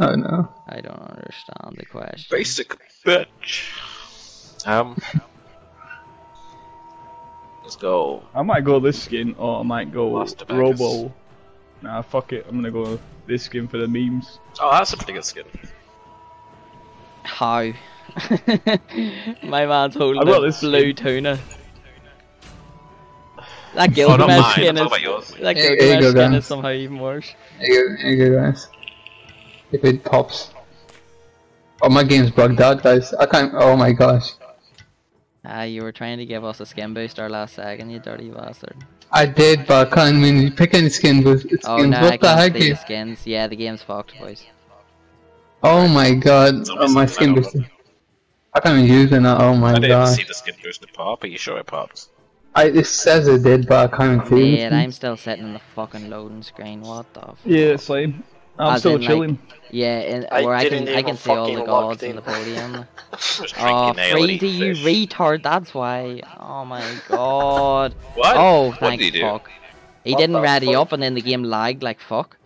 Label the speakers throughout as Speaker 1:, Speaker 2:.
Speaker 1: Oh no.
Speaker 2: I don't understand the question.
Speaker 3: Basic bitch. Um. Let's go.
Speaker 4: I might go this skin, or I might go
Speaker 3: Master Bacchus.
Speaker 4: Robo. Nah, fuck it. I'm gonna go this skin for the memes.
Speaker 3: Oh, that's a pretty good skin.
Speaker 2: How? My man's holding
Speaker 4: I
Speaker 2: a
Speaker 4: this
Speaker 2: blue tuna. That
Speaker 3: Oh, not
Speaker 2: Gilgamesh
Speaker 3: mine.
Speaker 2: skin
Speaker 3: I'm
Speaker 2: is
Speaker 3: talking
Speaker 2: that
Speaker 1: Here- here
Speaker 2: Gilgamesh
Speaker 1: go,
Speaker 2: skin is somehow even worse.
Speaker 1: There you go, there you go guys. If it pops. Oh my game's bugged out guys. I can't oh my gosh.
Speaker 2: Ah, you were trying to give us a skin booster last second, you dirty bastard.
Speaker 1: I did but I can't even pick any skin with skins.
Speaker 2: Oh no, I
Speaker 1: the
Speaker 2: can't
Speaker 1: heck
Speaker 2: see the skins. Yeah, the game's fucked, boys.
Speaker 1: Oh my god. Oh my skin
Speaker 3: metal.
Speaker 1: booster. I can't even use it now. Oh my god.
Speaker 3: I didn't even
Speaker 1: god.
Speaker 3: see the skin booster pop. Are you sure it popped?
Speaker 1: I it says it did but I can't even see
Speaker 2: Mate,
Speaker 1: it.
Speaker 2: I'm still sitting in the fucking loading screen. What the? F-
Speaker 4: Yeah, same. I'm
Speaker 2: As
Speaker 4: still
Speaker 2: in, like,
Speaker 4: chilling.
Speaker 2: yeah, in,
Speaker 5: I
Speaker 2: where I
Speaker 5: didn't
Speaker 2: can I can see all the
Speaker 5: fucking
Speaker 2: gods in
Speaker 5: in.
Speaker 2: the podium. Oh,
Speaker 3: drinking ale and
Speaker 2: Freddy, you retard! That's why. Oh my god.
Speaker 3: What?
Speaker 2: Oh,
Speaker 3: What
Speaker 2: thank
Speaker 3: did he do?
Speaker 2: fuck. He
Speaker 5: What
Speaker 2: didn't
Speaker 5: the
Speaker 2: ready
Speaker 5: fuck?
Speaker 2: up, and then the game lagged like fuck.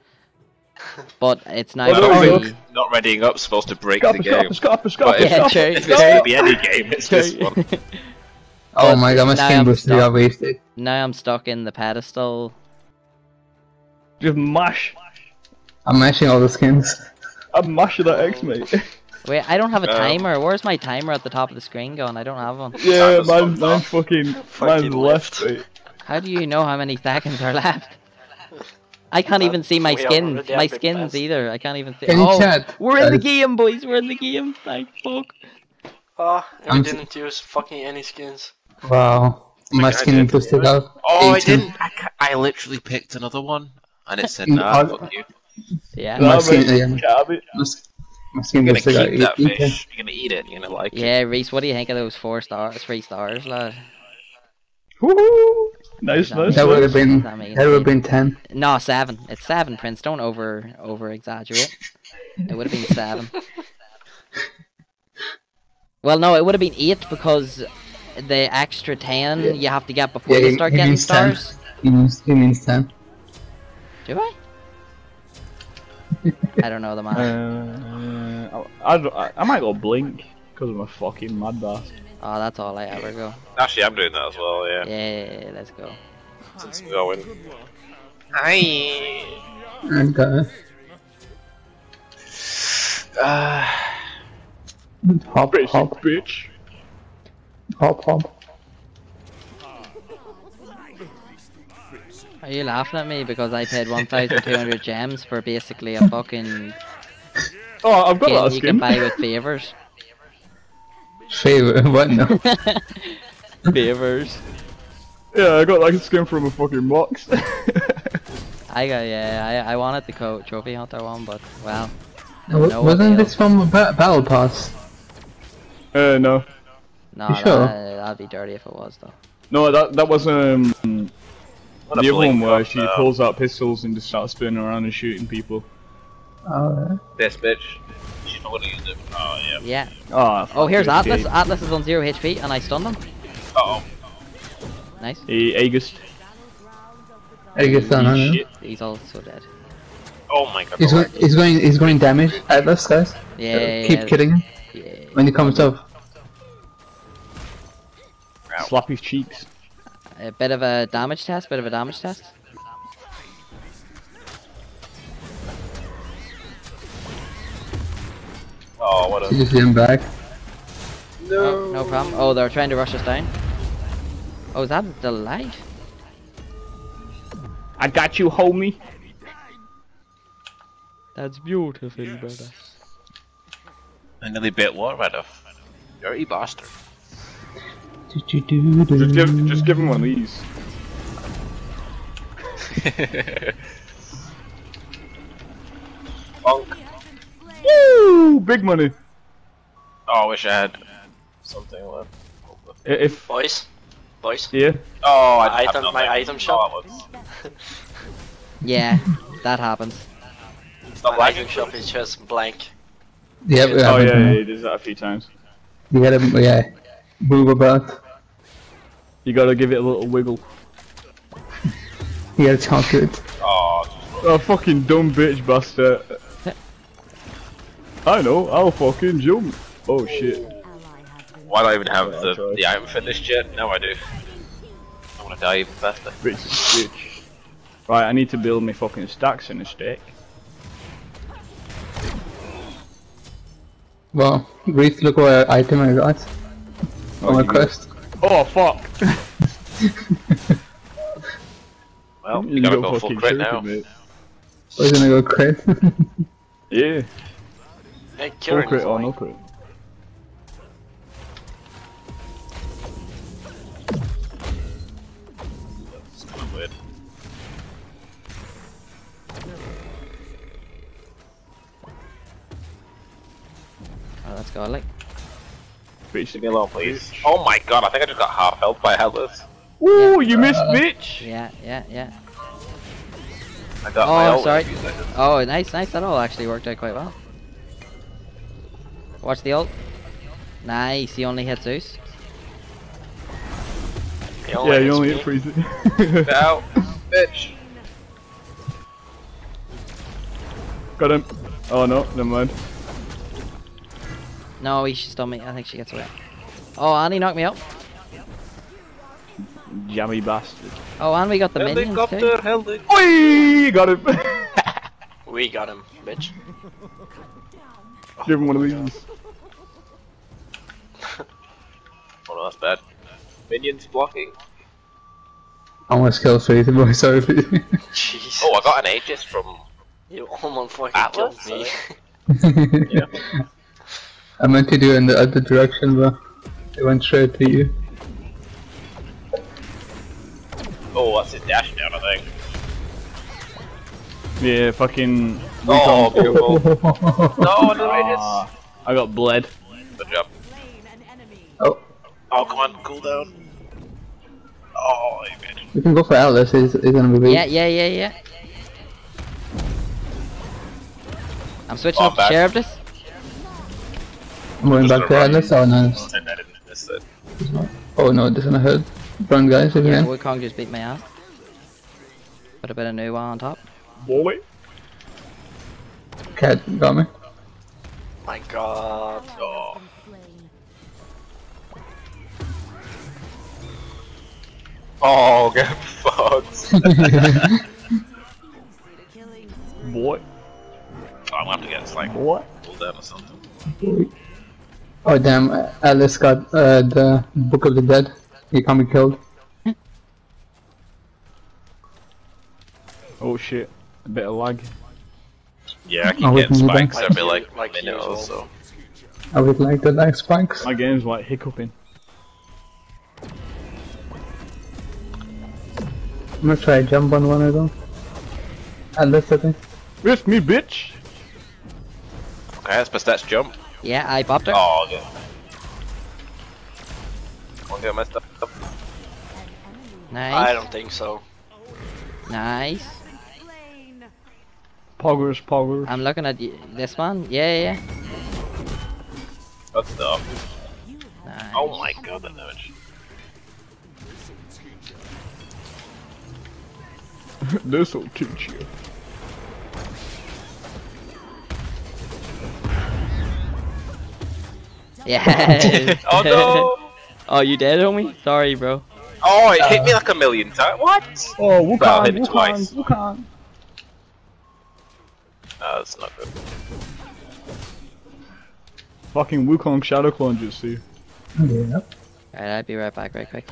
Speaker 2: But it's now
Speaker 4: Oh,
Speaker 3: Well,
Speaker 4: no,
Speaker 2: free.
Speaker 3: Not readying up supposed to break
Speaker 4: Scarpa,
Speaker 3: the game.
Speaker 4: scarpa, scarpa, scarpa,
Speaker 3: But
Speaker 2: Yeah,
Speaker 4: scarpa.
Speaker 2: true,
Speaker 3: if it's going to be any game, it's this one.
Speaker 1: Oh my god, my
Speaker 2: now
Speaker 1: skin
Speaker 2: I'm
Speaker 1: booster
Speaker 2: stuck.
Speaker 1: got wasted.
Speaker 2: Now I'm stuck in the pedestal.
Speaker 4: Just mash.
Speaker 1: I'm mashing all the skins.
Speaker 4: I'm mashing that X, mate.
Speaker 2: Wait, I don't have a timer. Where's my timer at the top of the screen going? I don't have one.
Speaker 4: yeah,
Speaker 3: Timer's
Speaker 4: man,
Speaker 3: fucked
Speaker 4: mine's fucking,
Speaker 5: Fucking
Speaker 4: mine's left,
Speaker 5: left.
Speaker 4: mate.
Speaker 2: How do you know how many seconds are left? I can't
Speaker 5: Uh,
Speaker 2: even see my skins. My skins
Speaker 5: past.
Speaker 2: either. I can't even see.
Speaker 1: Can you
Speaker 2: oh,
Speaker 1: chat?
Speaker 2: we're in the game, boys. We're in the game. Thank fuck.
Speaker 5: Ah, and
Speaker 1: I'm
Speaker 5: we
Speaker 1: s-
Speaker 5: didn't use fucking any skins.
Speaker 1: Wow. My
Speaker 3: Like I
Speaker 1: skin
Speaker 3: did.
Speaker 1: boosted out.
Speaker 3: Oh, I didn't. I, I literally picked another one, and it said,
Speaker 1: Mm,
Speaker 3: nah, fuck you.
Speaker 2: Yeah.
Speaker 1: My
Speaker 4: Nah,
Speaker 1: skin,
Speaker 4: mate,
Speaker 1: yeah.
Speaker 4: can't have it.
Speaker 1: My, s- my skin
Speaker 3: You're gonna
Speaker 1: boosted out.
Speaker 3: keep that
Speaker 1: 18.
Speaker 3: fish. You're gonna eat it. You're gonna like it.
Speaker 2: Yeah, Reese, what do you think of those four stars, three stars, lad?
Speaker 4: Woohoo! Nice,
Speaker 2: That
Speaker 4: nice.
Speaker 1: That would have been.
Speaker 2: That
Speaker 1: That would have been ten.
Speaker 2: No, seven. It's seven, Prince. Don't over over exaggerate. It would have been seven. Well, no, it would have been eight because the extra ten
Speaker 1: Yeah.
Speaker 2: you have to get before
Speaker 1: Yeah,
Speaker 2: you
Speaker 1: he-
Speaker 2: start
Speaker 1: he
Speaker 2: getting
Speaker 1: means 10.
Speaker 2: stars.
Speaker 1: He means, he means ten.
Speaker 2: Do I? I don't know the man.
Speaker 4: Uh, I, I, I, I might go blink because I'm a fucking mad bastard.
Speaker 2: Oh, that's all I ever go.
Speaker 3: Actually, I'm doing that as well. Yeah.
Speaker 2: Yeah, let's go.
Speaker 3: Since I'm going. Hi.
Speaker 1: And uh,
Speaker 3: Uh,
Speaker 1: hop,
Speaker 4: Basic
Speaker 1: hop,
Speaker 4: bitch.
Speaker 1: hop, hop.
Speaker 2: Are you laughing at me because I paid 1,200 gems for basically a fucking
Speaker 4: Oh, I've got
Speaker 2: game
Speaker 4: that
Speaker 2: you can buy with favors?
Speaker 1: Favorite, what no?
Speaker 2: favors.
Speaker 4: Yeah, I got like a skin from a fucking box.
Speaker 2: I got yeah. I I wanted the co trophy hunter one, but well,
Speaker 1: W-
Speaker 2: No
Speaker 1: Wasn't
Speaker 2: avail.
Speaker 1: this from a ba- battle pass?
Speaker 4: uh, no.
Speaker 2: no,
Speaker 1: You sure?
Speaker 2: that, that'd be dirty if it was though.
Speaker 4: No, that that was um
Speaker 3: what a
Speaker 4: the other one where she
Speaker 3: uh,
Speaker 4: pulls out pistols and just starts spinning around and shooting people.
Speaker 1: Alright.
Speaker 3: This bitch. She's not gonna use it. Oh yeah.
Speaker 2: Yeah.
Speaker 4: Ah,
Speaker 2: Oh, here's Atlas.
Speaker 4: it.
Speaker 2: Atlas is on zero HP, and I stunned him.
Speaker 3: Uh oh.
Speaker 2: Nice.
Speaker 4: Hey, August.
Speaker 1: I guess so, no, no.
Speaker 2: He's also dead.
Speaker 3: Oh my god.
Speaker 1: He's going, he's going, he's going damage. Atlas, guys.
Speaker 2: Yeah. yeah,
Speaker 1: Keep
Speaker 2: yeah.
Speaker 1: killing him
Speaker 2: Yeah.
Speaker 1: when he comes up.
Speaker 4: Slap his cheeks.
Speaker 2: A bit of a damage test. Bit of a damage test.
Speaker 3: Oh, what
Speaker 1: He
Speaker 3: a.
Speaker 1: just hit him back.
Speaker 2: No. Oh, no problem. Oh, they're trying to rush us down. Oh, is that the light?
Speaker 4: I got you, homie.
Speaker 2: That's beautiful, brother.
Speaker 3: I nearly bit what right off. Dirty bastard.
Speaker 4: Just give, just give him one of these.
Speaker 3: Bonk.
Speaker 4: Woo! Big money.
Speaker 3: Oh, I wish I had something left.
Speaker 4: If
Speaker 5: Boys, boys.
Speaker 4: yeah,
Speaker 3: Oh, I
Speaker 5: My
Speaker 3: have
Speaker 5: item- my item
Speaker 3: Oh,
Speaker 5: shop.
Speaker 2: Yeah, that happens.
Speaker 3: Stop
Speaker 5: My item shop is just blank.
Speaker 1: Yep,
Speaker 5: Oh,
Speaker 1: yeah,
Speaker 4: oh
Speaker 1: but,
Speaker 4: yeah, yeah, he does that a few times.
Speaker 1: You gotta, yeah, move about.
Speaker 4: You gotta give it a little wiggle.
Speaker 1: You gotta talk to it.
Speaker 3: Oh,
Speaker 4: Oh fucking dumb bitch bastard. I know, I'll fucking jump. Oh shit.
Speaker 3: Why do I even have
Speaker 4: Alright,
Speaker 3: the,
Speaker 4: I'll try.
Speaker 3: the item finished yet? No, I do. I want to die even faster.
Speaker 4: Bitch bitch. Right, I need to build my fucking stacks in a stack.
Speaker 1: Well, Reese, look what item I got.
Speaker 4: Oh,
Speaker 1: on my oh,
Speaker 4: you got-
Speaker 1: quest.
Speaker 4: Oh fuck!
Speaker 3: Well, you gotta go full crit now.
Speaker 4: mate.
Speaker 1: Oh, We're gonna go crit.
Speaker 4: Yeah,
Speaker 5: Hey,
Speaker 4: full
Speaker 5: Kieran.
Speaker 4: crit oh, or no crit.
Speaker 3: It's kind of weird.
Speaker 2: Oh, let's go, like.
Speaker 4: Bitch.
Speaker 3: Leave me alone, please. Oh my god, I think I just got half health by Hellas.
Speaker 4: Ooh, you missed, bitch!
Speaker 2: Yeah, yeah, yeah.
Speaker 3: I got my
Speaker 2: Oh,
Speaker 3: ult in
Speaker 2: sorry.
Speaker 3: a few seconds.
Speaker 2: Oh, nice, nice. That all actually worked out quite well. Watch the ult. Nice. He only hit Zeus.
Speaker 5: He
Speaker 4: Yeah,
Speaker 5: hits
Speaker 4: you only
Speaker 5: me.
Speaker 4: hit freeze
Speaker 3: out, bitch.
Speaker 4: Got him. Oh no, never mind.
Speaker 2: No, he should stun me. I think she gets away. Oh, and he knocked me out.
Speaker 4: Jammy bastard.
Speaker 2: Oh, and we got the minions too.
Speaker 3: Helicopter, helicopter.
Speaker 4: Oi! Got him!
Speaker 5: We got him, bitch.
Speaker 4: Give him one of these.
Speaker 3: Oh no, that's bad. Minions blocking.
Speaker 1: I almost killed Reese, boy, sorry for you.
Speaker 5: Jeez.
Speaker 3: Oh, I got an Aegis from.
Speaker 5: You almost fucking
Speaker 3: Atlas?
Speaker 5: killed me.
Speaker 3: Yeah.
Speaker 1: I meant to do it in the other direction, but it went straight to you.
Speaker 3: Oh, that's his dash down, I think.
Speaker 4: Yeah, fucking.
Speaker 3: Oh,
Speaker 4: recon.
Speaker 3: beautiful. no, no Aegis.
Speaker 4: Ah, I got bled.
Speaker 3: Good job.
Speaker 1: oh,
Speaker 3: Oh, come on, cool down. Oh, you bitch.
Speaker 1: we can go for Atlas, he's, he's gonna be big.
Speaker 2: Yeah, yeah, yeah, yeah. I'm switching
Speaker 3: Oh,
Speaker 2: up the
Speaker 3: back.
Speaker 2: share of this.
Speaker 1: I'm going back to
Speaker 3: gonna
Speaker 1: Atlas, oh nice.
Speaker 3: I didn't it.
Speaker 1: Oh no, this one I heard. Run guys, if you
Speaker 2: Yeah,
Speaker 1: can.
Speaker 2: Wukong just beat me ass. Put a bit of new on top.
Speaker 4: Boy.
Speaker 1: Cat got me.
Speaker 5: My god.
Speaker 3: Oh. Oh, get fucked. Oh
Speaker 1: damn, Atlas got uh, the Book of the Dead. He can't be killed.
Speaker 4: Oh shit. A bit of lag.
Speaker 3: Yeah, I keep
Speaker 1: we
Speaker 3: getting
Speaker 1: can do
Speaker 3: spikes
Speaker 5: that.
Speaker 3: every like
Speaker 5: Like
Speaker 3: minute or so.
Speaker 1: I would like the like spikes.
Speaker 4: My game's like hiccuping.
Speaker 1: I'm gonna try jump on one of them. Atlas, I think.
Speaker 4: Miss me, bitch!
Speaker 3: Okay, that's my stats jump.
Speaker 2: Yeah, I popped her.
Speaker 3: Oh, okay. I'll get my up.
Speaker 2: Nice.
Speaker 5: I don't think so.
Speaker 2: Nice.
Speaker 4: Poggers, poggers.
Speaker 2: I'm looking at this one. Yeah, yeah.
Speaker 3: That's stuff.
Speaker 2: yeah. Nice.
Speaker 3: Oh my god, that damage.
Speaker 4: This'll teach you.
Speaker 2: Yeah.
Speaker 3: Oh no!
Speaker 2: oh, you dead, homie? Sorry, bro.
Speaker 3: Oh, it hit me uh. like a million times. What?
Speaker 4: Oh,
Speaker 3: Well,
Speaker 4: Wukong,
Speaker 3: hit it
Speaker 4: Wukong,
Speaker 3: twice.
Speaker 4: Wukong.
Speaker 3: Oh, that's not good.
Speaker 4: Fucking Wukong Shadow Clone Jutsu.
Speaker 1: Yeah.
Speaker 2: Alright, I'll be right back, right quick.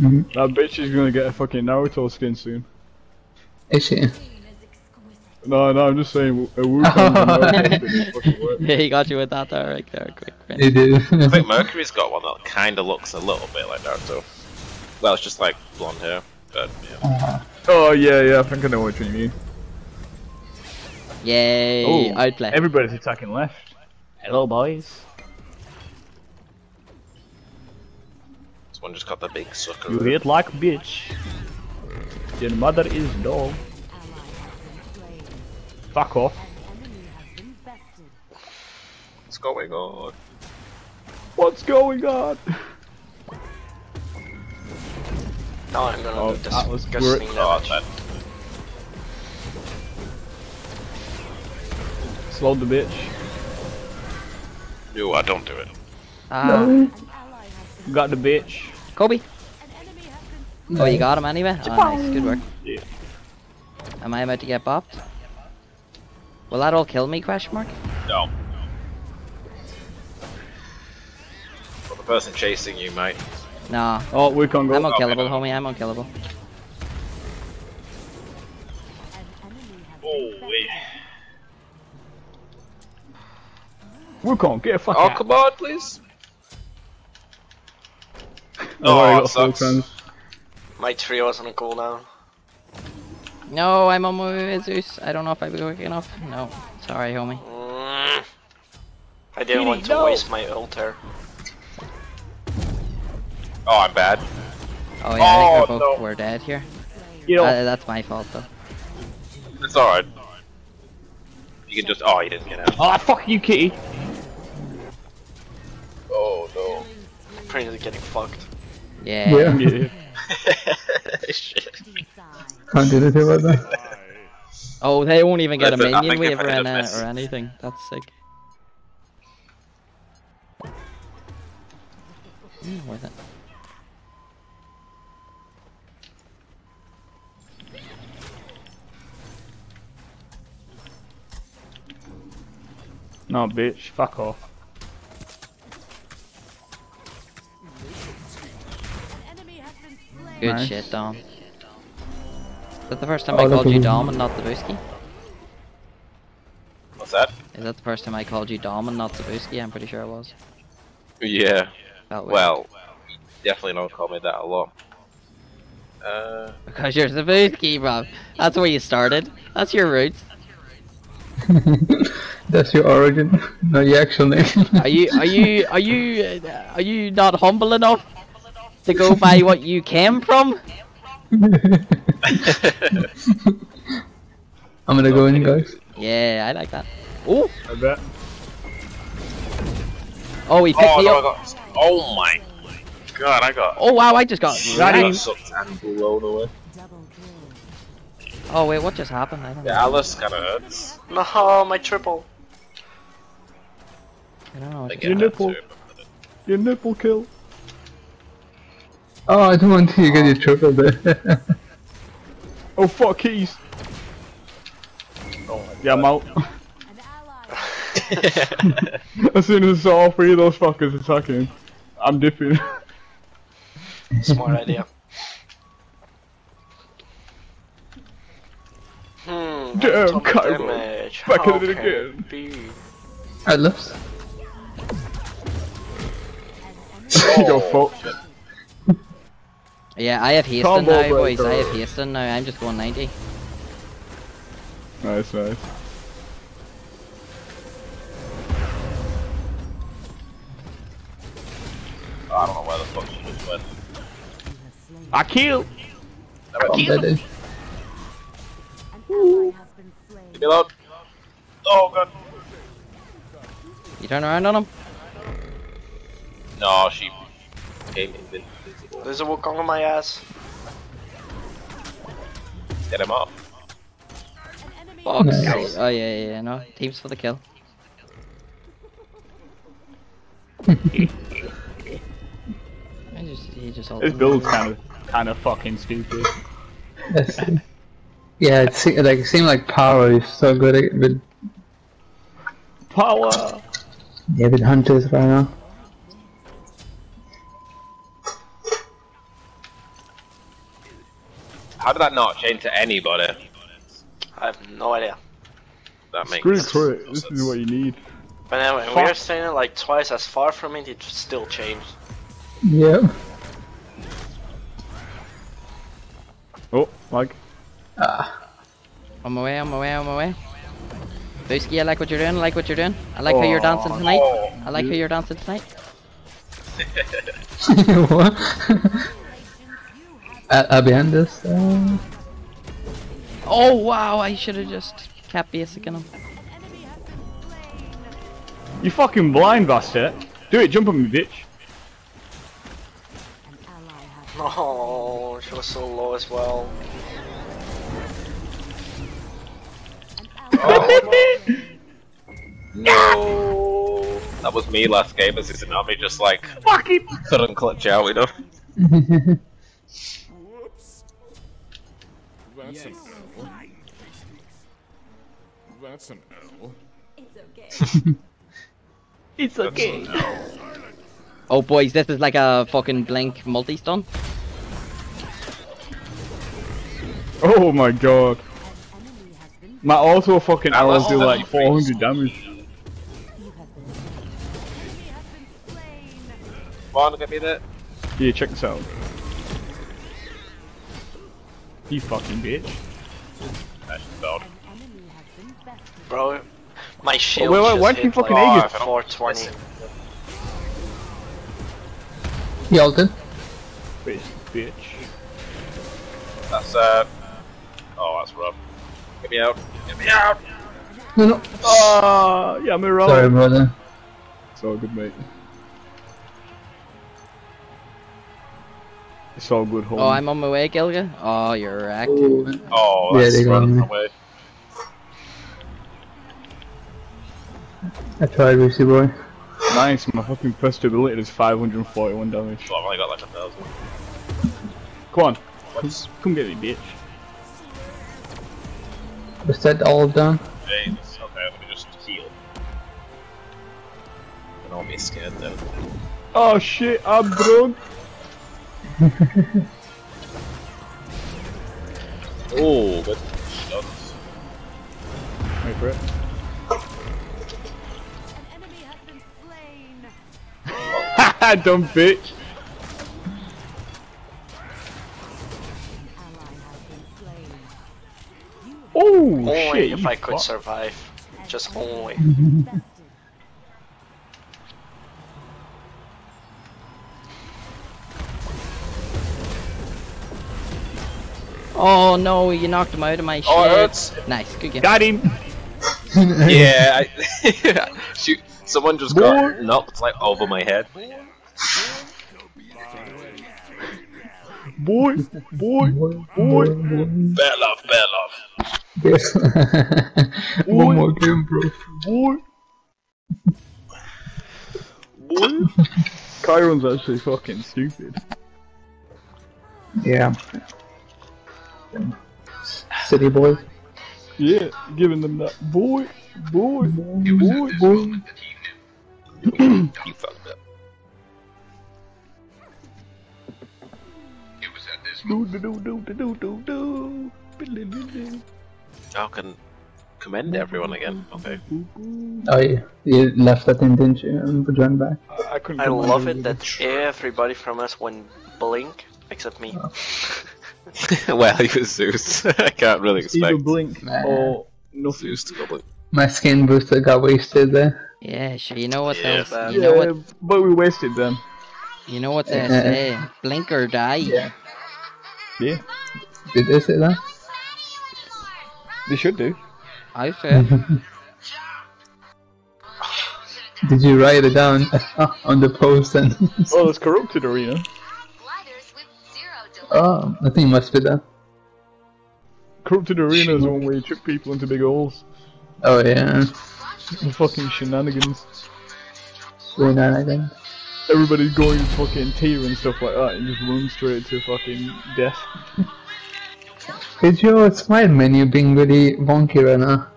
Speaker 2: Mm-hmm.
Speaker 4: That bitch is gonna get a fucking Naruto skin soon.
Speaker 1: Is she?
Speaker 4: No, no, I'm just saying, a Wukong Naruto skin is fucking work.
Speaker 2: Yeah, he got you with that there, right there, quick.
Speaker 1: He did.
Speaker 3: I think Mercury's got one that kind of looks a little bit like Naruto. Well, it's just like blonde hair, but yeah. Uh-huh.
Speaker 4: Oh, yeah, yeah, I think I know what you mean.
Speaker 2: Yay,
Speaker 4: Oh,
Speaker 2: outplay.
Speaker 4: Everybody's attacking left. Hello, boys.
Speaker 3: This one just got the big sucker.
Speaker 4: You hit like bitch. Your mother is dog. Fuck off.
Speaker 3: What's going on?
Speaker 4: What's going on?
Speaker 5: Now I'm gonna
Speaker 4: Oh,
Speaker 5: do
Speaker 4: that was
Speaker 5: disgusting
Speaker 4: great.
Speaker 3: Oh, that.
Speaker 4: Slowed the bitch.
Speaker 3: No, I don't do it.
Speaker 2: Ah,
Speaker 4: Got the bitch.
Speaker 2: Kobe. Oh, you got him anyway? Oh, nice. Good work.
Speaker 4: Yeah.
Speaker 2: Am I about to get bopped? Will that all kill me, question mark?
Speaker 3: No. But the person chasing you might.
Speaker 2: Nah.
Speaker 4: Oh, we can go.
Speaker 2: I'm
Speaker 3: okay,
Speaker 2: unkillable,
Speaker 3: no.
Speaker 2: homie. I'm unkillable.
Speaker 3: Oh, wait.
Speaker 4: We can't get a fuck
Speaker 3: Oh,
Speaker 4: out.
Speaker 3: come on, please.
Speaker 4: Oh, I
Speaker 3: Oh,
Speaker 4: got full
Speaker 3: sucks.
Speaker 4: turns.
Speaker 5: My trio's on a cooldown.
Speaker 2: No, I'm on my way, Zeus. I don't know if I'll be quick enough. No. Sorry, homie.
Speaker 5: Mm. I didn't
Speaker 4: Really?
Speaker 5: want to
Speaker 4: No.
Speaker 5: waste my ult there.
Speaker 3: Oh, I'm bad.
Speaker 2: Oh, yeah, I think
Speaker 3: Oh,
Speaker 2: we're both
Speaker 3: no.
Speaker 2: we're dead here.
Speaker 4: You know,
Speaker 2: Uh, that's my fault, though.
Speaker 3: It's alright. You can just. Oh, you didn't get out.
Speaker 4: oh fuck you, Kitty.
Speaker 3: Oh, no.
Speaker 5: Pretty getting fucked.
Speaker 2: Yeah.
Speaker 1: Yeah.
Speaker 4: Yeah.
Speaker 3: Shit.
Speaker 1: Can't do anything about that.
Speaker 2: Oh, they won't even get a
Speaker 3: Listen, I
Speaker 2: minion
Speaker 3: think if
Speaker 2: wave or, an,
Speaker 3: did miss-
Speaker 2: or anything. That's sick. Mm, worth it.
Speaker 4: No, bitch. Fuck off.
Speaker 2: Good
Speaker 4: Nice.
Speaker 2: shit, Dom. Is that the first time
Speaker 1: Oh,
Speaker 2: I called you. Dom and not Zabuski?
Speaker 3: What's that?
Speaker 2: Is that the first time I called you Dom and not Zabuski? I'm pretty sure it was.
Speaker 3: Yeah. Well, definitely don't call me that a lot. Uh,
Speaker 2: Because you're Zabuski, bro. That's where you started. That's your roots.
Speaker 1: That's your origin, not your actual name.
Speaker 2: Are you are you are you uh, are you not humble enough to go by what you came from?
Speaker 1: I'm gonna go in, guys.
Speaker 2: Yeah, I like that. Oh,
Speaker 4: I bet.
Speaker 2: oh, he picked
Speaker 3: oh,
Speaker 2: me
Speaker 3: no, I
Speaker 2: up.
Speaker 3: got. Oh my god, I got.
Speaker 2: Oh wow, I just got.
Speaker 3: I got sucked and blown away.
Speaker 2: Oh wait, what just happened? I don't know.
Speaker 3: Yeah, Alice kinda hurts.
Speaker 5: No, my triple.
Speaker 2: I don't know. What
Speaker 3: I
Speaker 2: just
Speaker 3: get
Speaker 4: Your nipple. Your nipple kill.
Speaker 1: Oh, I don't want to get your triple there.
Speaker 4: Oh fuck, keys.
Speaker 3: Oh,
Speaker 4: Yeah, I'm out. as soon as I all three of those fuckers attacking, I'm dipping.
Speaker 5: Smart idea. Hmm.
Speaker 4: Damn,
Speaker 5: atomic
Speaker 4: Kylo. Back
Speaker 5: How
Speaker 4: at it again.
Speaker 5: be?
Speaker 1: I left.
Speaker 4: you go fuck.
Speaker 2: Yeah, I have hasten
Speaker 4: Combo
Speaker 2: now, boys. I have hasten now. I'm just going 90.
Speaker 4: Nice, nice.
Speaker 3: I don't know where the fuck she just went.
Speaker 4: I kill.
Speaker 1: I'm dead.
Speaker 3: Leave me alone. Oh god.
Speaker 2: You turn around on him.
Speaker 3: No, she came invincible.
Speaker 5: There's a Wukong on my ass.
Speaker 3: Get him off.
Speaker 2: Fuck's
Speaker 1: Nice.
Speaker 2: Oh yeah, yeah, yeah, no. Teams for the kill. I just, he just
Speaker 4: This
Speaker 2: ulted me.
Speaker 4: build's kind of, kind of fucking stupid.
Speaker 1: Yeah, it se- like it seemed like power is so good at- with
Speaker 4: Power.
Speaker 1: yeah with hunters right now.
Speaker 3: How did that not change to anybody?
Speaker 5: I have no idea.
Speaker 3: That makes
Speaker 4: Screw crit.
Speaker 3: no
Speaker 4: This is what you need.
Speaker 5: But anyway, we
Speaker 4: Fuck.
Speaker 5: are standing like twice as far from it, it still changed.
Speaker 1: Yeah.
Speaker 4: Oh, like. Ah.
Speaker 2: On my way, on my way, on my way. Booski, I like what you're doing. I like what you're doing. I like how you're dancing tonight. Oh. I like how you're dancing tonight.
Speaker 1: what? Uh, uh, behind us. Uh,
Speaker 2: Oh wow, I should have just kept basic in him.
Speaker 4: You fucking blind bastard. Do it, jump on me, bitch.
Speaker 5: No, she was so low as well.
Speaker 3: No. That that was me last game as his army just like fucking couldn't clutch out enough.
Speaker 6: That's an L. That's an L.
Speaker 4: It's okay.
Speaker 2: Oh boys, this is like a fucking blink multi-stun.
Speaker 4: Oh my god. My auto fucking arrows do like 400 damage.
Speaker 3: Come on, get me there.
Speaker 4: Yeah, check this out. You fucking bitch.
Speaker 3: That's done.
Speaker 5: Bro, my shield
Speaker 4: wait, wait,
Speaker 5: just
Speaker 4: why do you
Speaker 5: hit
Speaker 4: fucking
Speaker 5: like
Speaker 4: Aegis?
Speaker 5: 420.
Speaker 1: He ulted.
Speaker 4: Bitch, bitch.
Speaker 3: That's uh. Oh, that's rough. Get me out. Get me out.
Speaker 1: No, no.
Speaker 4: Ah, yeah, I'm around.
Speaker 1: Sorry, brother.
Speaker 4: It's all good, mate. It's all good, homie.
Speaker 2: Oh, I'm on my way, Gilga. Oh, you're wrecked.
Speaker 3: Oh,
Speaker 1: Yeah,
Speaker 3: that's
Speaker 1: they got
Speaker 3: running away.
Speaker 1: I tried, Lucy boy.
Speaker 4: Nice, my fucking press ability does 541 damage.
Speaker 3: So I've only got like a thousand.
Speaker 4: Come on, come, come get me, bitch.
Speaker 1: Was that all done?
Speaker 3: Jesus. Okay, let me just heal. I don't be scared then.
Speaker 4: Oh shit, I'm drunk.
Speaker 3: Oh, good shots.
Speaker 4: Wait for it. Haha, dumb bitch. Oh
Speaker 5: Only
Speaker 4: shit!
Speaker 5: if
Speaker 4: you
Speaker 5: I could
Speaker 4: fuck.
Speaker 5: survive. Just only.
Speaker 2: Oh no, you knocked him out of my shit.
Speaker 3: Oh, it hurts.
Speaker 2: Nice, good game.
Speaker 4: Got him.
Speaker 3: Yeah, I, shoot. Someone just got knocked like over my head.
Speaker 4: Boy, boy, boy.
Speaker 3: Bear love, bear love.
Speaker 1: Yes. One more game, bro.
Speaker 4: Boy. Boy. Chiron's actually fucking stupid.
Speaker 1: Yeah. City boy.
Speaker 4: Yeah, giving them that boy, boy, boy, boy.
Speaker 3: You fucked up.
Speaker 4: Do do do do do do do do.
Speaker 3: I can commend everyone again. Okay.
Speaker 1: Oh yeah, you left that in, didn't you? And joined back.
Speaker 4: I couldn't.
Speaker 5: I love it that everybody from us went blink except me. Oh.
Speaker 3: well, he was Zeus. I can't really expect
Speaker 4: either blink
Speaker 1: Nah.
Speaker 4: or nothing.
Speaker 3: Zeus to go blink.
Speaker 1: My skin booster got wasted there.
Speaker 2: Yeah, sure. You know what
Speaker 3: Yeah,
Speaker 2: they
Speaker 5: man.
Speaker 2: you know
Speaker 4: Yeah,
Speaker 2: what
Speaker 4: but we wasted them.
Speaker 2: you know what they
Speaker 1: Yeah.
Speaker 2: say. Blink or die.
Speaker 1: Yeah.
Speaker 4: Yeah,
Speaker 1: Did they say that?
Speaker 4: they should do.
Speaker 2: I say.
Speaker 1: Did you write it down on the post and?
Speaker 4: Oh, it's corrupted arena.
Speaker 1: Oh, I think it must be that.
Speaker 4: Corrupted arena is one where you trick people into big holes.
Speaker 1: Oh yeah,
Speaker 4: And fucking shenanigans.
Speaker 1: shenanigans.
Speaker 4: Everybody's going to fucking tier and stuff like that and just run straight to fucking death.
Speaker 1: Is your slide menu being really wonky right now?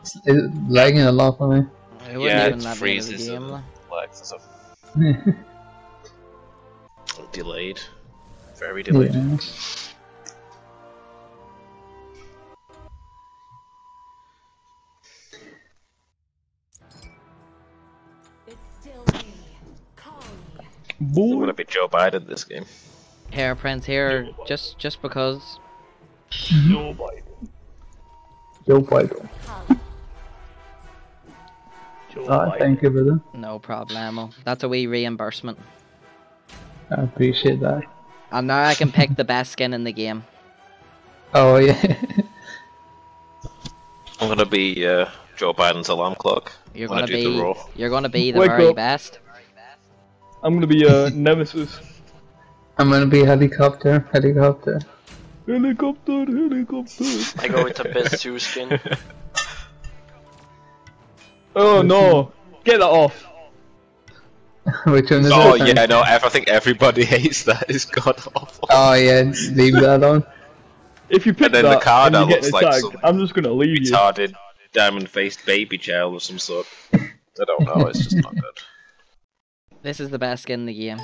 Speaker 1: It's, it's lagging a lot for me.
Speaker 2: It
Speaker 3: Yeah, it
Speaker 2: let me into
Speaker 3: freezes
Speaker 2: the game.
Speaker 3: and
Speaker 2: like.
Speaker 3: like stuff. Delayed. Very delayed.
Speaker 1: yeah.
Speaker 3: I'm
Speaker 4: Boy.
Speaker 3: gonna be Joe Biden this game.
Speaker 2: Hairprints here, just just because.
Speaker 1: Joe Biden. Ah, thank you, brother.
Speaker 2: No problemo. That's a wee reimbursement.
Speaker 1: I appreciate that.
Speaker 2: And now I can pick the best skin in the game.
Speaker 1: Oh yeah.
Speaker 3: I'm gonna be uh, Joe Biden's alarm clock.
Speaker 2: You're gonna be
Speaker 3: the
Speaker 2: you're gonna be the
Speaker 4: Wake
Speaker 2: very
Speaker 4: up.
Speaker 2: best.
Speaker 4: I'm gonna be a nemesis.
Speaker 1: I'm gonna be helicopter, helicopter.
Speaker 4: Helicopter, helicopter.
Speaker 5: I go with the best 2 skin.
Speaker 4: Oh no! Get that off!
Speaker 1: Which one is
Speaker 3: Oh
Speaker 1: it?
Speaker 3: yeah, no, ev- I think everybody hates that. It's god awful.
Speaker 1: Oh yeah, leave that alone.
Speaker 4: If you pick
Speaker 3: And then
Speaker 4: that
Speaker 3: the card
Speaker 4: and you
Speaker 3: that
Speaker 4: get
Speaker 3: looks like some
Speaker 4: I'm just gonna leave you.
Speaker 3: Diamond-faced baby child of some sort. I don't know. It's just not good.
Speaker 2: This is the best skin in the game.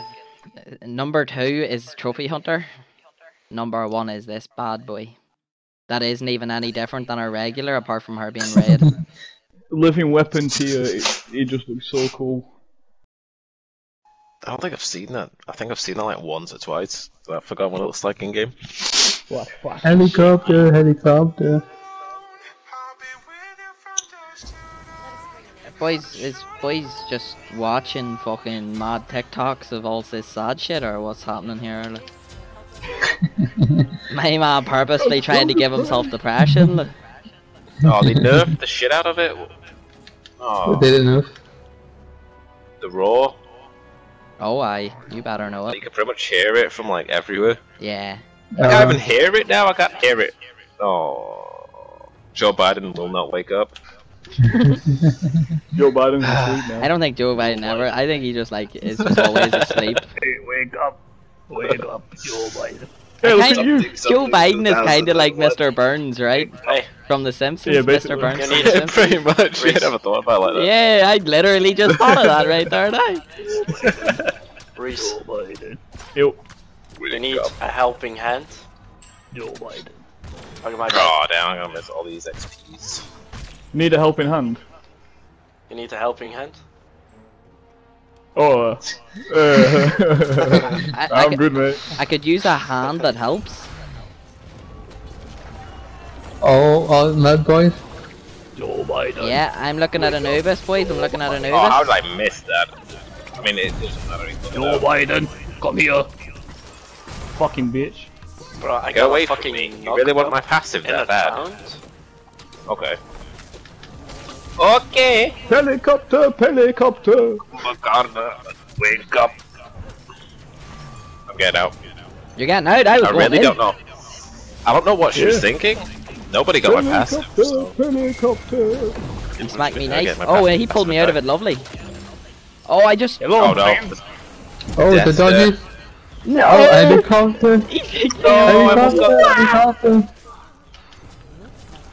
Speaker 2: Number two is Trophy Hunter. Number one is this bad boy. That isn't even any different than our regular, apart from her being red.
Speaker 4: Living weapon tier, it, it just looks so cool.
Speaker 3: I don't think I've seen that. I think I've seen that like once or twice. I forgot what it looks like in game.
Speaker 4: What fuck?
Speaker 1: Helicopter, helicopter.
Speaker 2: boys, is boys just watching fucking mad TikToks of all this sad shit, or what's happening here? Like, my man purposely trying to give himself depression. like.
Speaker 3: Oh, they nerfed the shit out of it. Oh, They
Speaker 1: Did enough.
Speaker 3: the raw.
Speaker 2: Oh, aye, you better know
Speaker 3: You can pretty much hear it from like everywhere.
Speaker 2: Yeah.
Speaker 3: I can't even hear it now. I can't hear it. Oh, Joe Biden will not wake up.
Speaker 4: Joe Biden's asleep now.
Speaker 2: I don't think Joe Biden ever. I think he just like is just always asleep.
Speaker 4: Hey, wake up! Wake up, Joe Biden.
Speaker 2: I
Speaker 4: Hey, look at you!
Speaker 2: Joe Biden is kind of like Mr. Burns, right?
Speaker 5: Hey,
Speaker 2: From The Simpsons,
Speaker 4: Yeah,
Speaker 2: Mr. Burns.
Speaker 5: You
Speaker 2: from
Speaker 5: need
Speaker 2: The
Speaker 5: to
Speaker 2: Simpsons.
Speaker 3: pretty much. I never thought about it like that.
Speaker 2: Yeah, I literally just thought of that right there. Now.
Speaker 5: Reese,
Speaker 4: Joe Biden. Yo,
Speaker 5: you need a helping hand.
Speaker 4: Joe Biden.
Speaker 5: Talk about that.
Speaker 3: Oh damn! I'm gonna miss all these XPs.
Speaker 4: Need a helping hand?
Speaker 5: You need a helping hand.
Speaker 4: Oh, uh, uh,
Speaker 2: I, I,
Speaker 4: I'm
Speaker 2: could,
Speaker 4: good, mate.
Speaker 2: I could use a hand that helps.
Speaker 1: Oh, all mad boys.
Speaker 4: Joe Biden.
Speaker 2: Yeah, I'm looking at Anubis, boys. I'm looking at
Speaker 3: Oh, how did I miss that? I mean, it doesn't matter. He's
Speaker 4: Joe
Speaker 3: not
Speaker 4: Biden, come here. Fucking bitch.
Speaker 5: Bro, I
Speaker 3: Go
Speaker 5: got
Speaker 3: away
Speaker 5: a
Speaker 3: from
Speaker 5: fucking
Speaker 3: me. You really want my passive
Speaker 5: in
Speaker 3: that bad? Okay. Okay.
Speaker 4: Helicopter, helicopter.
Speaker 3: Magana, wake up. I'm getting out.
Speaker 2: You're getting out. I was
Speaker 3: I really
Speaker 2: in.
Speaker 3: don't know. I don't know what she was thinking. Nobody got my passive.
Speaker 4: Helicopter,
Speaker 3: So.
Speaker 4: helicopter.
Speaker 2: He smacked me
Speaker 3: I
Speaker 2: nice. Oh,
Speaker 3: passive.
Speaker 2: and he pulled me out of it. Lovely. Oh, I just.
Speaker 4: Hello,
Speaker 3: Oh no.
Speaker 4: man.
Speaker 1: Oh,
Speaker 3: Yes,
Speaker 1: the dodgy.
Speaker 2: No.
Speaker 1: Oh, helicopter.
Speaker 2: He kicked me
Speaker 3: No,
Speaker 2: out.
Speaker 3: I almost got that.
Speaker 1: Helicopter.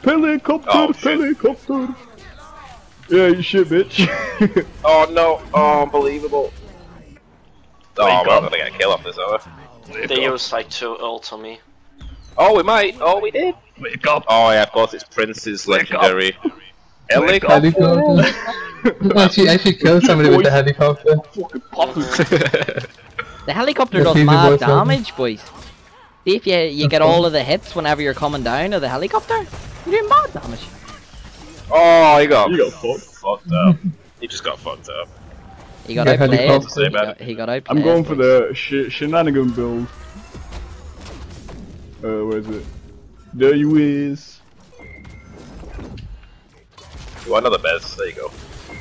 Speaker 4: Helicopter,
Speaker 3: Oh,
Speaker 4: helicopter. Yeah, you shit, bitch.
Speaker 3: Oh no. Oh, unbelievable. Oh,
Speaker 4: Wake
Speaker 3: we're not gonna get a kill off this, are we?
Speaker 5: They used like two ult on me.
Speaker 3: Oh, we might. Oh, we did.
Speaker 4: Wake up.
Speaker 3: Oh yeah, of course it's Prince's legendary.
Speaker 4: Wake up.
Speaker 1: Helicopter. I should, I should kill somebody with the helicopter.
Speaker 2: The helicopter does
Speaker 1: TV
Speaker 2: mad
Speaker 1: voice over.
Speaker 2: damage, boys. See if you you get all of the hits whenever you're coming down of the helicopter. You're doing mad damage.
Speaker 3: Oh, he got,
Speaker 4: You got fucked.
Speaker 3: fucked up. he just got fucked up.
Speaker 2: He got
Speaker 1: Yeah,
Speaker 2: outplayed.
Speaker 1: helicopter.
Speaker 2: He got, he got outplayed.
Speaker 4: I'm going for the sh shenanigan build. Uh, where is it? There you is.
Speaker 3: You want another Bez? There you go.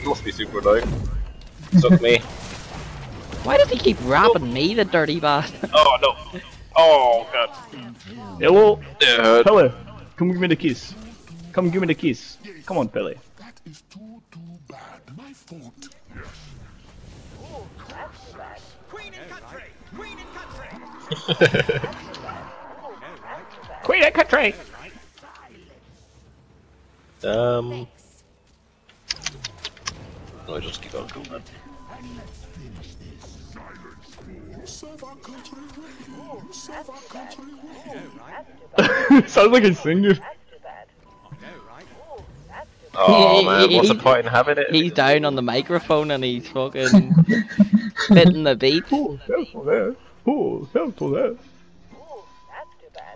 Speaker 3: Must be super annoying. Suck me.
Speaker 2: Why does he keep rapping me, the dirty bastard?
Speaker 3: Oh no. Oh god.
Speaker 4: Hello,
Speaker 3: Dude.
Speaker 4: Pele. Come give me the kiss. Come give me the kiss. Come on, Pele.
Speaker 6: That is too, too bad. My fault.
Speaker 4: Queen of country.
Speaker 3: Um. No, just keep on going.
Speaker 6: Serve our country well. Serve our country well.
Speaker 4: Sounds like a singer.
Speaker 3: Oh
Speaker 2: He-
Speaker 3: man,
Speaker 2: he-
Speaker 3: what's the point in having it?
Speaker 2: He's down on the microphone and he's fucking spitting the beat.
Speaker 4: Oh, hell for that. Oh, hell for.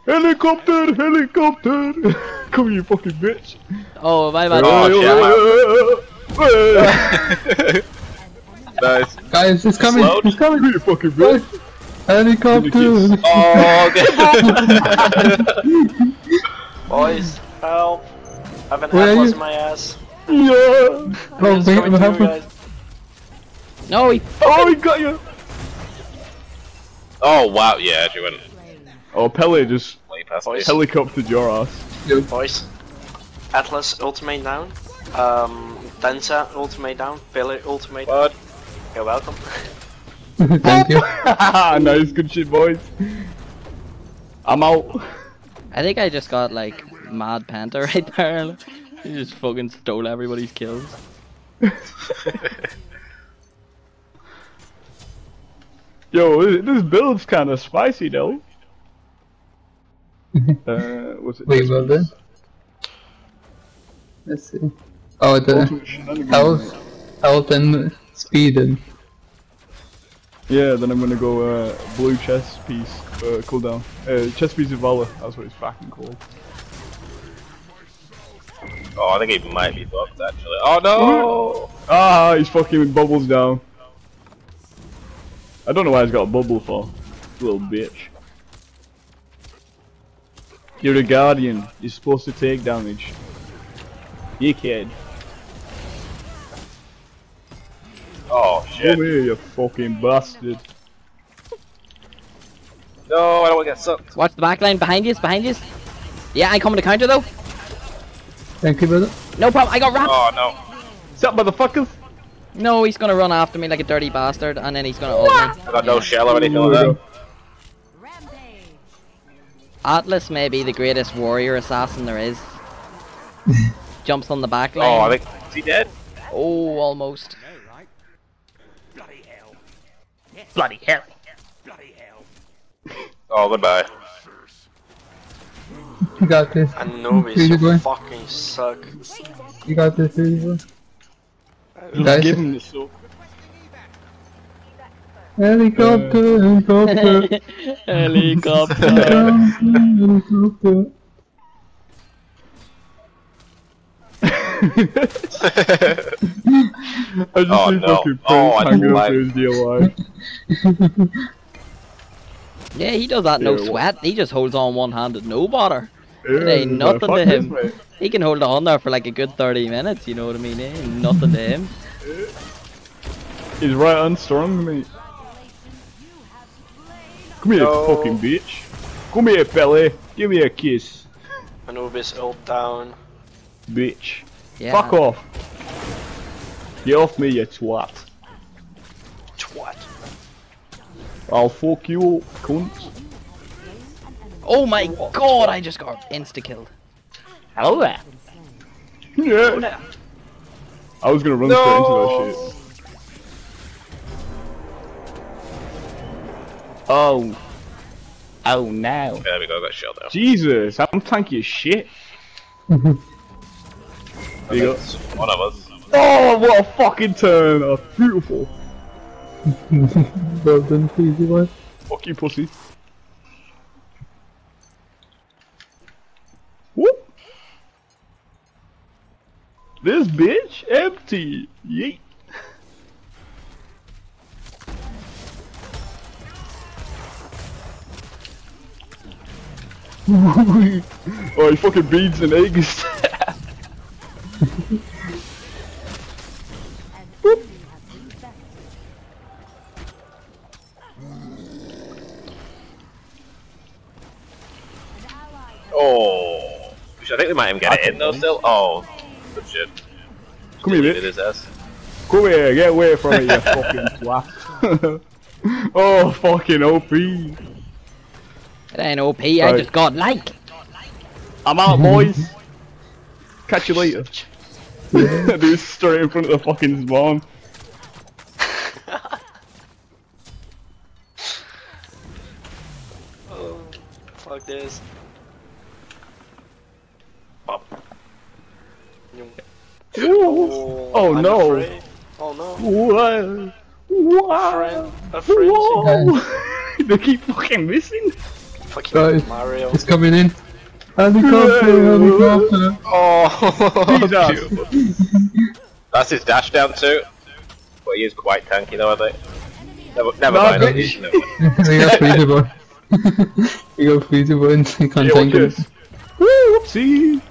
Speaker 4: Helicopter, helicopter. Come you fucking bitch.
Speaker 2: Oh, my bad.
Speaker 3: Oh,
Speaker 4: Hey,
Speaker 3: nice.
Speaker 1: Guys, it's coming.
Speaker 3: Slowed.
Speaker 1: It's coming.
Speaker 4: You fucking bitch.
Speaker 1: Helicopter.
Speaker 3: Oh, okay.
Speaker 5: Boys, help! I have an
Speaker 1: Where are
Speaker 5: atlas
Speaker 1: you?
Speaker 5: in my ass.
Speaker 4: Yeah.
Speaker 1: Oh, wait, what happened?
Speaker 2: No, he.
Speaker 4: Oh, he got you.
Speaker 3: oh wow, yeah, actually went
Speaker 4: Oh, Pele just
Speaker 3: way past me.
Speaker 5: Boys.
Speaker 4: helicoptered your ass.
Speaker 5: Boys, Atlas ultimate down. Um, Densa ultimate down. Billy ultimate.
Speaker 3: What?
Speaker 5: You're welcome.
Speaker 1: Thank you.
Speaker 4: nice, good shit, boys. I'm out.
Speaker 2: I think I just got like mad panther right there. He just fucking stole everybody's kills.
Speaker 4: Yo, this- this build's kind of spicy though. uh, what's it?
Speaker 1: Wait, well then. Let's see. Oh, the
Speaker 4: Ultimate
Speaker 1: health, health and speed and
Speaker 4: Yeah, then I'm gonna go uh, blue chest piece uh, cooldown. Uh, chest piece of valor. That's what it's fucking called.
Speaker 3: Oh, I think he might be fucked actually. Oh no!
Speaker 4: Ah, he's fucking bubbles down. I don't know why he's got a bubble for. Little bitch. You're a guardian. You're supposed to take damage. You kid.
Speaker 3: Oh shit!
Speaker 4: Come here, you fucking bastard.
Speaker 3: No, I don't want to get sucked.
Speaker 2: Watch the back line behind you, behind you. Yeah, I come to counter though.
Speaker 1: Thank you, brother.
Speaker 2: No problem, I got wrapped.
Speaker 3: Oh no!
Speaker 4: What's up, motherfuckers?
Speaker 2: No, he's gonna run after me like a dirty bastard, and then he's gonna ult me.
Speaker 3: I got no shell or anything like that.
Speaker 2: Atlas may be the greatest warrior assassin there is. Jumps on the back line.
Speaker 3: Oh, I think is he dead?
Speaker 2: Oh, almost.
Speaker 3: Bloody hell. Bloody hell. Bloody hell! Oh, goodbye.
Speaker 1: You got this.
Speaker 5: Anubis,
Speaker 1: Easy boy.
Speaker 5: you fucking suck.
Speaker 1: You got this, easy boy.
Speaker 4: Just
Speaker 1: Guys.
Speaker 4: give him the soap.
Speaker 1: Helicopter, uh. helicopter,
Speaker 2: Helicopter.
Speaker 1: helicopter.
Speaker 4: I just
Speaker 3: Oh, no.
Speaker 4: fucking
Speaker 3: Oh, I
Speaker 4: Prince hanging
Speaker 3: don't
Speaker 4: up
Speaker 3: like-
Speaker 4: to DIY.
Speaker 2: yeah, he does that no
Speaker 4: Yeah, wha-
Speaker 2: sweat. He just holds on one handed, no bother.
Speaker 4: Yeah,
Speaker 2: ain't nothing to him.
Speaker 4: mate.
Speaker 2: He can hold on there for like a good 30 minutes, you know what I mean? It ain't nothing to him.
Speaker 4: He's right on strong, mate. Come here,
Speaker 5: No.
Speaker 4: fucking bitch. Come here, Pele. Give me a kiss,
Speaker 5: Anubis ult down.
Speaker 4: bitch.
Speaker 2: Yeah.
Speaker 4: Fuck off. Get off me, you twat.
Speaker 5: Twat.
Speaker 4: I'll fuck you, cunt.
Speaker 2: Oh my god, I just got insta killed. Hello there.
Speaker 4: Yeah. I was gonna run straight into that shit. Oh. Oh no.
Speaker 3: There we go, got shell now.
Speaker 4: Jesus, I'm tanky as shit. there you go.
Speaker 3: One of us.
Speaker 4: Oh, what a fucking turn! Oh, beautiful.
Speaker 1: Well done, easy boy.
Speaker 4: Fuck you, pussy. Whoop. This bitch empty. Yeet. oh, he fucking beads and eggs.
Speaker 3: Oh. Which I think we might even get it in though still. Oh. Good shit.
Speaker 4: Come here,
Speaker 3: Leave
Speaker 4: bitch.
Speaker 3: it ass.
Speaker 4: Come here, get away from it, you fucking twat. oh, fucking OP.
Speaker 2: It ain't OP, I just got like.
Speaker 4: I'm out, boys. Catch you later. Dude, straight in front of the fucking spawn.
Speaker 5: Oh, fuck this. Oh,
Speaker 4: Oh, no.
Speaker 5: afraid. Oh no.
Speaker 4: What? Whoa.
Speaker 5: Friend, a friend.
Speaker 4: Whoa. they keep fucking missing.
Speaker 5: Fucking
Speaker 1: Guys.
Speaker 5: Mario.
Speaker 1: It's coming in. Helicopter, helicopter.
Speaker 3: Oh,
Speaker 4: Jesus.
Speaker 3: beautiful. That's his dash down too. But he is quite tanky though, I think. Never, never
Speaker 4: No,
Speaker 3: mind.
Speaker 4: bitch.
Speaker 3: Never mind.
Speaker 1: we got freezer boy. we got freezer boy and he can't
Speaker 4: Yeah,
Speaker 1: tank
Speaker 4: watch
Speaker 1: it.
Speaker 4: this. Woo, whoopsie.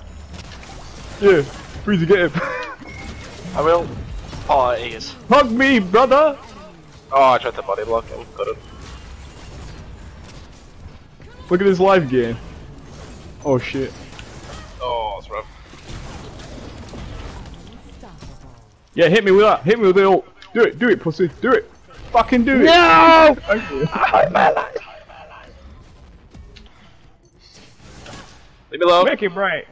Speaker 4: Yeah, freeze to get him.
Speaker 5: I will. Oh, he is.
Speaker 4: Hug me, brother.
Speaker 3: Oh, I tried to body block him. Couldn't.
Speaker 4: Look at his life game. Oh shit.
Speaker 3: Oh, that's rough.
Speaker 4: Yeah, hit me with that. Hit me with the ult. Do it, do it, pussy, do it. Fucking do it.
Speaker 2: No!
Speaker 4: Thank you.
Speaker 3: Leave me alone.
Speaker 4: Make it bright.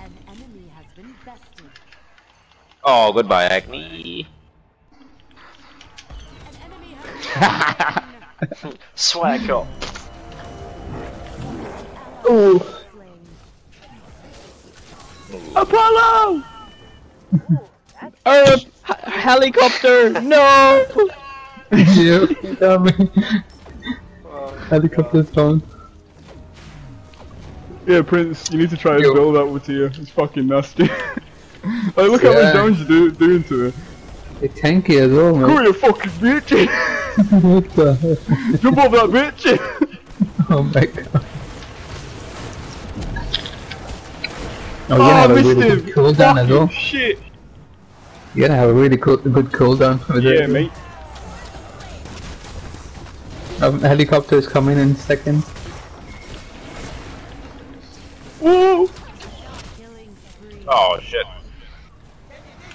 Speaker 7: An enemy has been bested.
Speaker 3: Oh, goodbye, Agni.
Speaker 7: An enemy has
Speaker 5: Swag up.
Speaker 1: Oh.
Speaker 4: Apollo!
Speaker 2: Earth! H- helicopter! No!
Speaker 1: you got me. Helicopter's gone.
Speaker 4: Yeah, Prince, you need to try and
Speaker 1: Yo.
Speaker 4: build that with you. It's fucking nasty. Like, look how much damage you do doing to it.
Speaker 1: It's tanky as well,
Speaker 4: Come
Speaker 1: man.
Speaker 4: here, fucking bitch!
Speaker 1: what the hell?
Speaker 4: Jump off that bitch!
Speaker 1: Oh my god. Oh, you
Speaker 4: oh,
Speaker 1: gotta
Speaker 4: I
Speaker 1: have a
Speaker 4: missed
Speaker 1: really
Speaker 4: him!
Speaker 1: good cooldown as well.
Speaker 4: Shit!
Speaker 1: You gotta have a really cool, good cooldown with
Speaker 4: Yeah,
Speaker 1: it.
Speaker 4: mate.
Speaker 1: Um, helicopters coming in second.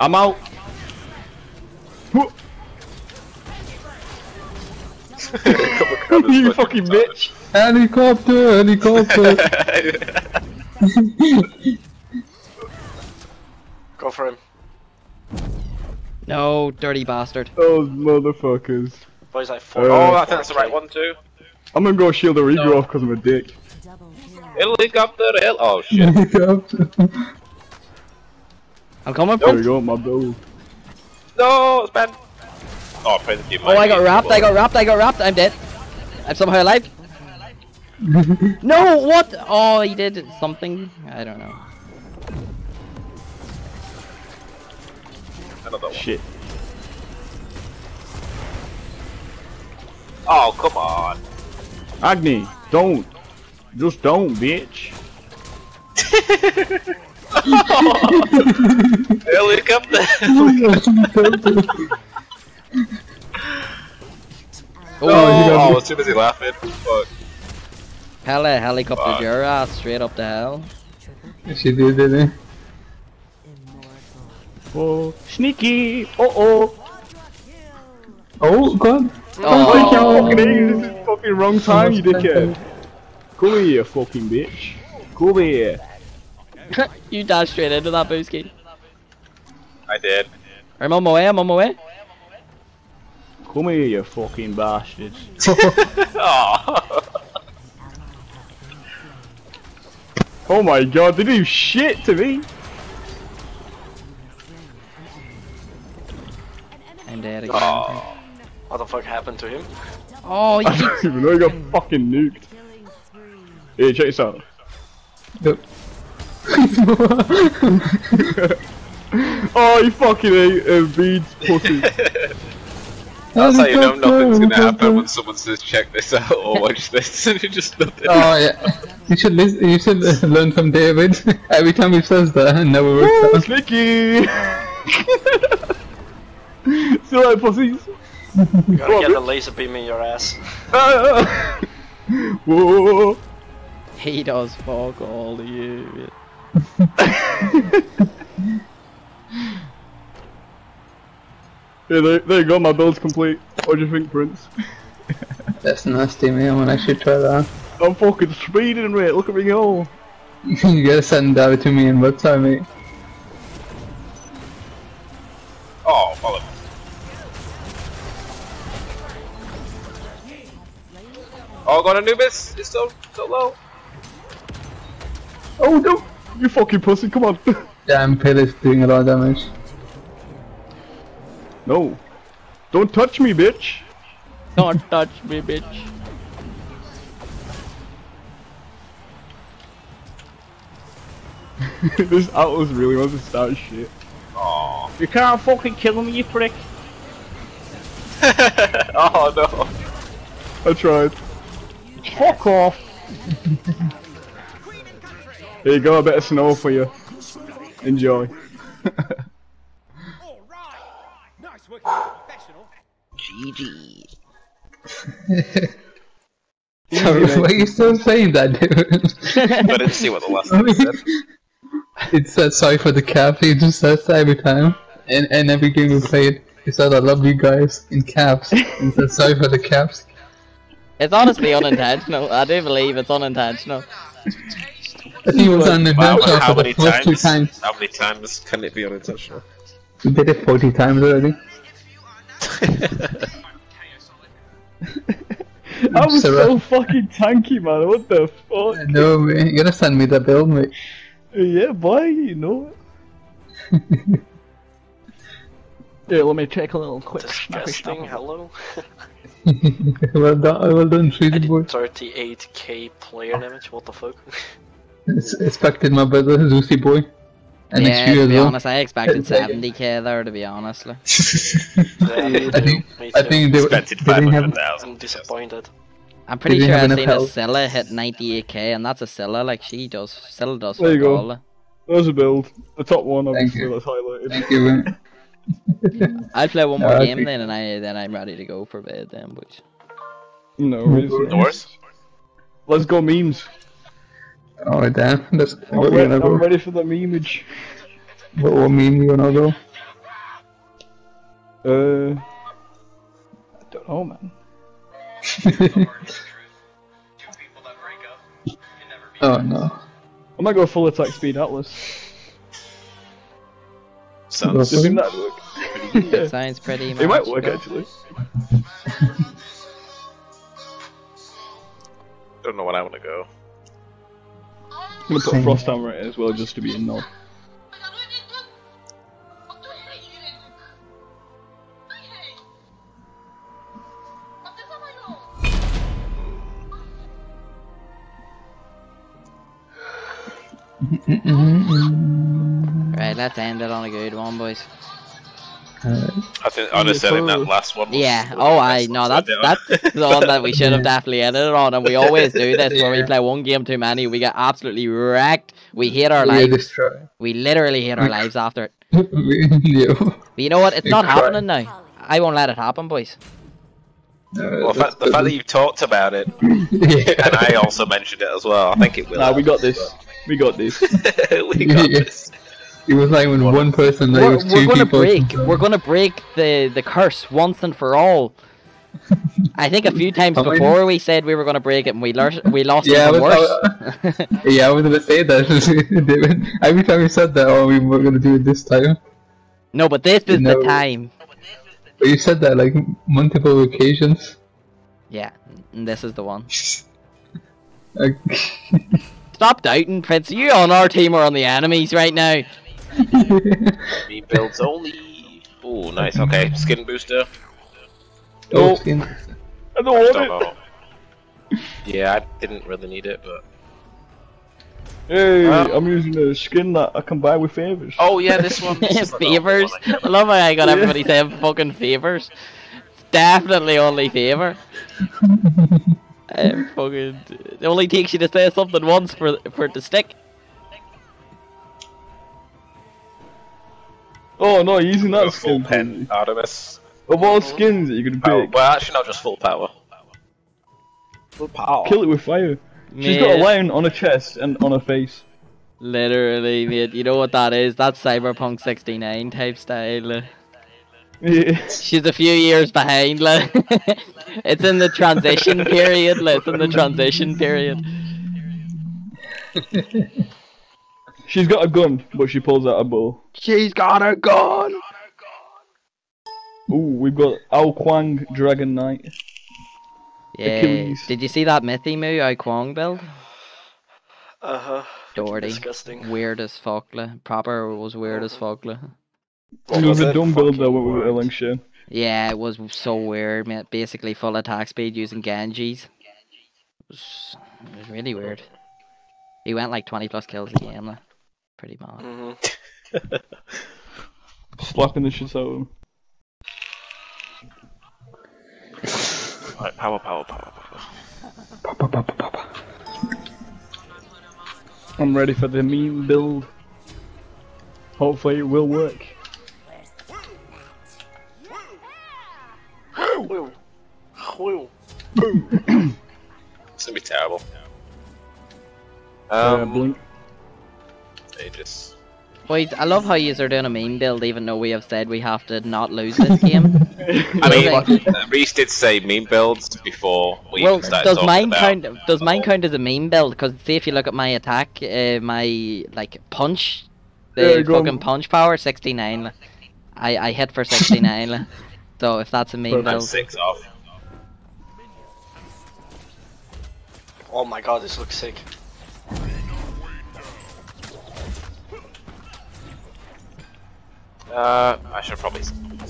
Speaker 4: I'm out. Woo. you fucking bitch!
Speaker 1: Helicopter, helicopter.
Speaker 5: Go for him.
Speaker 2: No, dirty bastard.
Speaker 4: Those motherfuckers.
Speaker 5: Boys like four.
Speaker 4: Uh,
Speaker 3: Oh, I think that's the right one too.
Speaker 4: I'm gonna go shield the regrow
Speaker 3: No.
Speaker 4: off because I'm a dick.
Speaker 7: Double kill.
Speaker 3: Helicopter, hell. Oh shit.
Speaker 1: helicopter.
Speaker 2: I'm coming,
Speaker 4: There we
Speaker 2: Prince.
Speaker 4: go, my build.
Speaker 3: no, it's bad. Oh, Prince, you
Speaker 2: Oh, I got wrapped, I got wrapped, I got wrapped, I'm dead. I'm somehow alive. no, what? Oh, he did something. I don't know.
Speaker 4: Shit.
Speaker 3: Oh, come on.
Speaker 4: Agni, don't. Just don't, bitch.
Speaker 3: Helicopter.
Speaker 2: Oh,
Speaker 3: Oh, I was too busy laughing. Fuck.
Speaker 2: hella helicopter
Speaker 3: Fuck.
Speaker 2: your ass straight up the hell.
Speaker 1: she did, didn't it?
Speaker 7: Immortal.
Speaker 4: Oh, sneaky. Uh oh.
Speaker 1: Oh god.
Speaker 2: Oh.
Speaker 4: Like, you fucking idiot, this is fucking wrong time, you dickhead. Come here, you fucking bitch. Come here.
Speaker 2: you dashed straight into that booski.
Speaker 3: I did.
Speaker 2: I'm on my way, I'm on my way.
Speaker 4: Come here, you fucking bastards.
Speaker 3: Oh.
Speaker 4: Oh my god, they do shit to me.
Speaker 2: I'm dead again.
Speaker 3: oh.
Speaker 5: What the fuck happened to him?
Speaker 2: Oh, he
Speaker 4: I don't even know, he got fucking nuked.
Speaker 7: Killing spree.
Speaker 4: Here, check this out.
Speaker 1: Yep.
Speaker 4: Oh, you fucking ate a beads pussy.
Speaker 3: That's how you know nothing's gonna happen when someone says check this out or watch this and you just nothing.
Speaker 1: Oh yeah. You should listen, you should uh, learn from David. Every time he says that, it never works
Speaker 4: Woo,
Speaker 1: out.
Speaker 4: sneaky. See you later, pussies.
Speaker 5: You gotta get the laser beam in your ass.
Speaker 4: Whoa.
Speaker 2: He does fuck all to you.
Speaker 4: Yeah, there, there you go, my build's complete. What do you think, Prince?
Speaker 1: That's nasty, man. I'm gonna actually try that.
Speaker 4: I'm fucking speeding, mate. Look at me go.
Speaker 1: you gotta send that to me in WhatsApp, mate.
Speaker 3: Oh, follow. Oh, got Anubis. It's so so low.
Speaker 4: Oh no! You fucking pussy, come on.
Speaker 1: Damn, Pill is doing a lot of damage.
Speaker 4: no. Don't touch me, bitch.
Speaker 2: Don't touch me, bitch.
Speaker 4: this Atlas really wants to start shit.
Speaker 3: Oh.
Speaker 4: You can't fucking kill me, you prick.
Speaker 3: oh no.
Speaker 4: I tried. Fuck off. There you go, a bit of snow for you. Enjoy.
Speaker 2: GG.
Speaker 1: Sorry, why are you still saying that, dude?
Speaker 3: I didn't see what the last
Speaker 1: I
Speaker 3: thing
Speaker 1: mean,
Speaker 3: said.
Speaker 1: it says sorry for the cap, he just says that every time. And, and every game we played. He said I love you guys in caps. He said sorry for the caps.
Speaker 2: It's honestly unintentional. I do believe it's unintentional.
Speaker 1: I think it was
Speaker 3: Wow,
Speaker 1: unintentional
Speaker 3: how
Speaker 1: for
Speaker 3: many
Speaker 1: the first two
Speaker 3: times?
Speaker 1: times.
Speaker 3: How many times can it be on unintentional?
Speaker 1: We did it 40 times already.
Speaker 4: I was
Speaker 1: Sarah.
Speaker 4: so fucking tanky, man. What the fuck?
Speaker 1: No, man. You gonna send me the build, mate.
Speaker 4: Yeah, boy, you know it. Here, let me check a little quick.
Speaker 5: Disgusting, hello?
Speaker 1: well done, well done,
Speaker 5: I did
Speaker 1: boy.
Speaker 5: 38k player damage, what the fuck?
Speaker 1: It's expected my brother, Zeusy boy. And
Speaker 2: yeah,
Speaker 1: it's you
Speaker 2: to
Speaker 1: as
Speaker 2: be
Speaker 1: well.
Speaker 2: honest, I expected 70k there, to be honest. like.
Speaker 5: Yeah,
Speaker 1: I think, I think they, were-
Speaker 3: Expected
Speaker 1: they didn't have
Speaker 3: 500,000.
Speaker 5: I'm disappointed.
Speaker 2: I'm pretty
Speaker 1: didn't
Speaker 2: sure
Speaker 1: have
Speaker 2: I've
Speaker 1: enough
Speaker 2: seen a
Speaker 1: health.
Speaker 2: Scylla hit 98k, and that's a Scylla, like, she does. Scylla does
Speaker 4: There you go.
Speaker 2: all.
Speaker 4: There's a build. The top one, obviously, that's highlighted.
Speaker 1: Thank you, man.
Speaker 2: I'll play one more
Speaker 1: No,
Speaker 2: game
Speaker 1: think-
Speaker 2: then, and I then I'm ready to go for bed then, boys.
Speaker 4: No worries.
Speaker 3: No worries.
Speaker 4: Let's go memes.
Speaker 1: Oh damn, that's
Speaker 4: I'm,
Speaker 1: what
Speaker 4: re-
Speaker 1: we're gonna
Speaker 4: I'm
Speaker 1: go.
Speaker 4: ready for the memeage.
Speaker 1: What, what meme you gonna go?
Speaker 4: Uh, I don't know, man.
Speaker 1: oh no.
Speaker 4: I might go full attack speed Atlas.
Speaker 3: Sounds
Speaker 4: Do you think that'd work? yeah.
Speaker 2: Sounds pretty
Speaker 4: It might work
Speaker 2: good.
Speaker 4: actually.
Speaker 3: don't know what I want to go.
Speaker 4: I'm gonna put
Speaker 1: Same.
Speaker 4: Frost Hammer it as well, just to be a nod.
Speaker 2: Right, let's end it on a good one, boys.
Speaker 3: Uh, I think honestly, I think that last one. Was
Speaker 2: Yeah. Oh, I
Speaker 3: best
Speaker 2: no,
Speaker 3: one
Speaker 2: that's
Speaker 3: to
Speaker 2: that's the one that we should have definitely ended it on, and we always do this when we play one game too many, we get absolutely wrecked. We hate our
Speaker 1: We're
Speaker 2: lives.
Speaker 1: destroyed.
Speaker 2: We literally hate our lives after it.
Speaker 1: Yo.
Speaker 2: But you know what? It's
Speaker 1: We
Speaker 2: not
Speaker 1: cry.
Speaker 2: happening now. I won't let it happen, boys.
Speaker 3: Well, the fact, the fact that you talked about it,
Speaker 1: yeah.
Speaker 3: and I also mentioned it as well, I think it will.
Speaker 4: Nah, we got this. We got this.
Speaker 3: we got
Speaker 1: yes. It was like when one person, it
Speaker 2: We're,
Speaker 1: was
Speaker 2: we're gonna
Speaker 1: people.
Speaker 2: break. We're gonna break the the curse once and for all. I think a few times before we said we were gonna break it, and we lost. We lost
Speaker 1: Yeah,
Speaker 2: even
Speaker 1: but,
Speaker 2: worse.
Speaker 1: Yeah, I was gonna say that. David. Every time we said that, oh, we were gonna do it this time.
Speaker 2: no, but this is
Speaker 1: No.
Speaker 2: the time.
Speaker 1: But you said that like multiple occasions.
Speaker 2: Yeah, and this is the one. Stop doubting, Prince. Are you on our team or on the enemies right now?
Speaker 3: me builds only. Oh, nice. Okay, skin booster.
Speaker 1: oh,
Speaker 4: Oh.
Speaker 1: skin.
Speaker 4: I don't
Speaker 3: I don't
Speaker 4: it.
Speaker 3: know. Yeah, I didn't really need it, but.
Speaker 4: Hey,
Speaker 3: Uh,
Speaker 4: I'm using a skin that I can buy with favors.
Speaker 3: Oh yeah, this one. This is like the
Speaker 2: favors.
Speaker 3: I
Speaker 2: I love how I got
Speaker 4: Yeah.
Speaker 2: everybody saying fucking favors. It's definitely only favor. Um, fucking, it only takes you to say something once for for it to stick.
Speaker 4: Oh no, using that
Speaker 3: full
Speaker 4: skin.
Speaker 3: pen Artemis.
Speaker 4: Of all skins that you can
Speaker 3: Oh,
Speaker 4: pick,
Speaker 3: well, actually, not just full power. Full power.
Speaker 4: kill it with fire. She's got a
Speaker 2: Mate,
Speaker 4: lion on her chest and on her face.
Speaker 2: Literally, mate. You know what that is? That's Cyberpunk 69 type style.
Speaker 4: Yeah.
Speaker 2: She's a few years behind, like. it's in the transition period, like. It's in the transition period.
Speaker 4: She's got a gun, but she pulls out a bow.
Speaker 2: She's got a gun!
Speaker 4: Ooh, we've got Ao Kuang Dragon Knight.
Speaker 2: Yeah.
Speaker 4: Achilles.
Speaker 2: Did you see that Mythy Moo Ao Kuang build?
Speaker 5: Uh huh.
Speaker 2: Doherty.
Speaker 5: Disgusting.
Speaker 2: Weird as fuck, like. Proper was weird as fuck,
Speaker 4: It was
Speaker 3: was
Speaker 4: a dumb build though
Speaker 5: Fucking
Speaker 4: when we were
Speaker 5: word.
Speaker 4: Erlang Shen.
Speaker 2: Yeah, it was so weird, man. Basically full attack speed using Genjis. It was, it was really weird. He went like 20 plus kills a game, like. Pretty mad.
Speaker 5: hmm
Speaker 4: Slapping the shit out of him.
Speaker 3: Right, power, power, power, power.
Speaker 1: Papa, papa, papa.
Speaker 4: I'm ready for the meme build. Hopefully it will work.
Speaker 5: Whew. Whew.
Speaker 3: It's gonna be terrible.
Speaker 4: Uh,
Speaker 3: Um,
Speaker 4: blink.
Speaker 3: Aegis.
Speaker 2: Boys, I love how you are doing a meme build even though we have said we have to not lose this game.
Speaker 3: I mean, uh, Reese did say meme builds before we
Speaker 2: well,
Speaker 3: even started
Speaker 2: does
Speaker 3: talking
Speaker 2: mine
Speaker 3: about.
Speaker 2: count? Does mine count as a meme build? Because see if you look at my attack, uh, my like punch, the
Speaker 4: go on.
Speaker 2: fucking punch power, sixty nine. I I hit for sixty nine. so if that's a meme
Speaker 4: Perfect.
Speaker 2: Build,
Speaker 3: six off.
Speaker 5: Oh my god, this looks sick.
Speaker 3: Uh, I should probably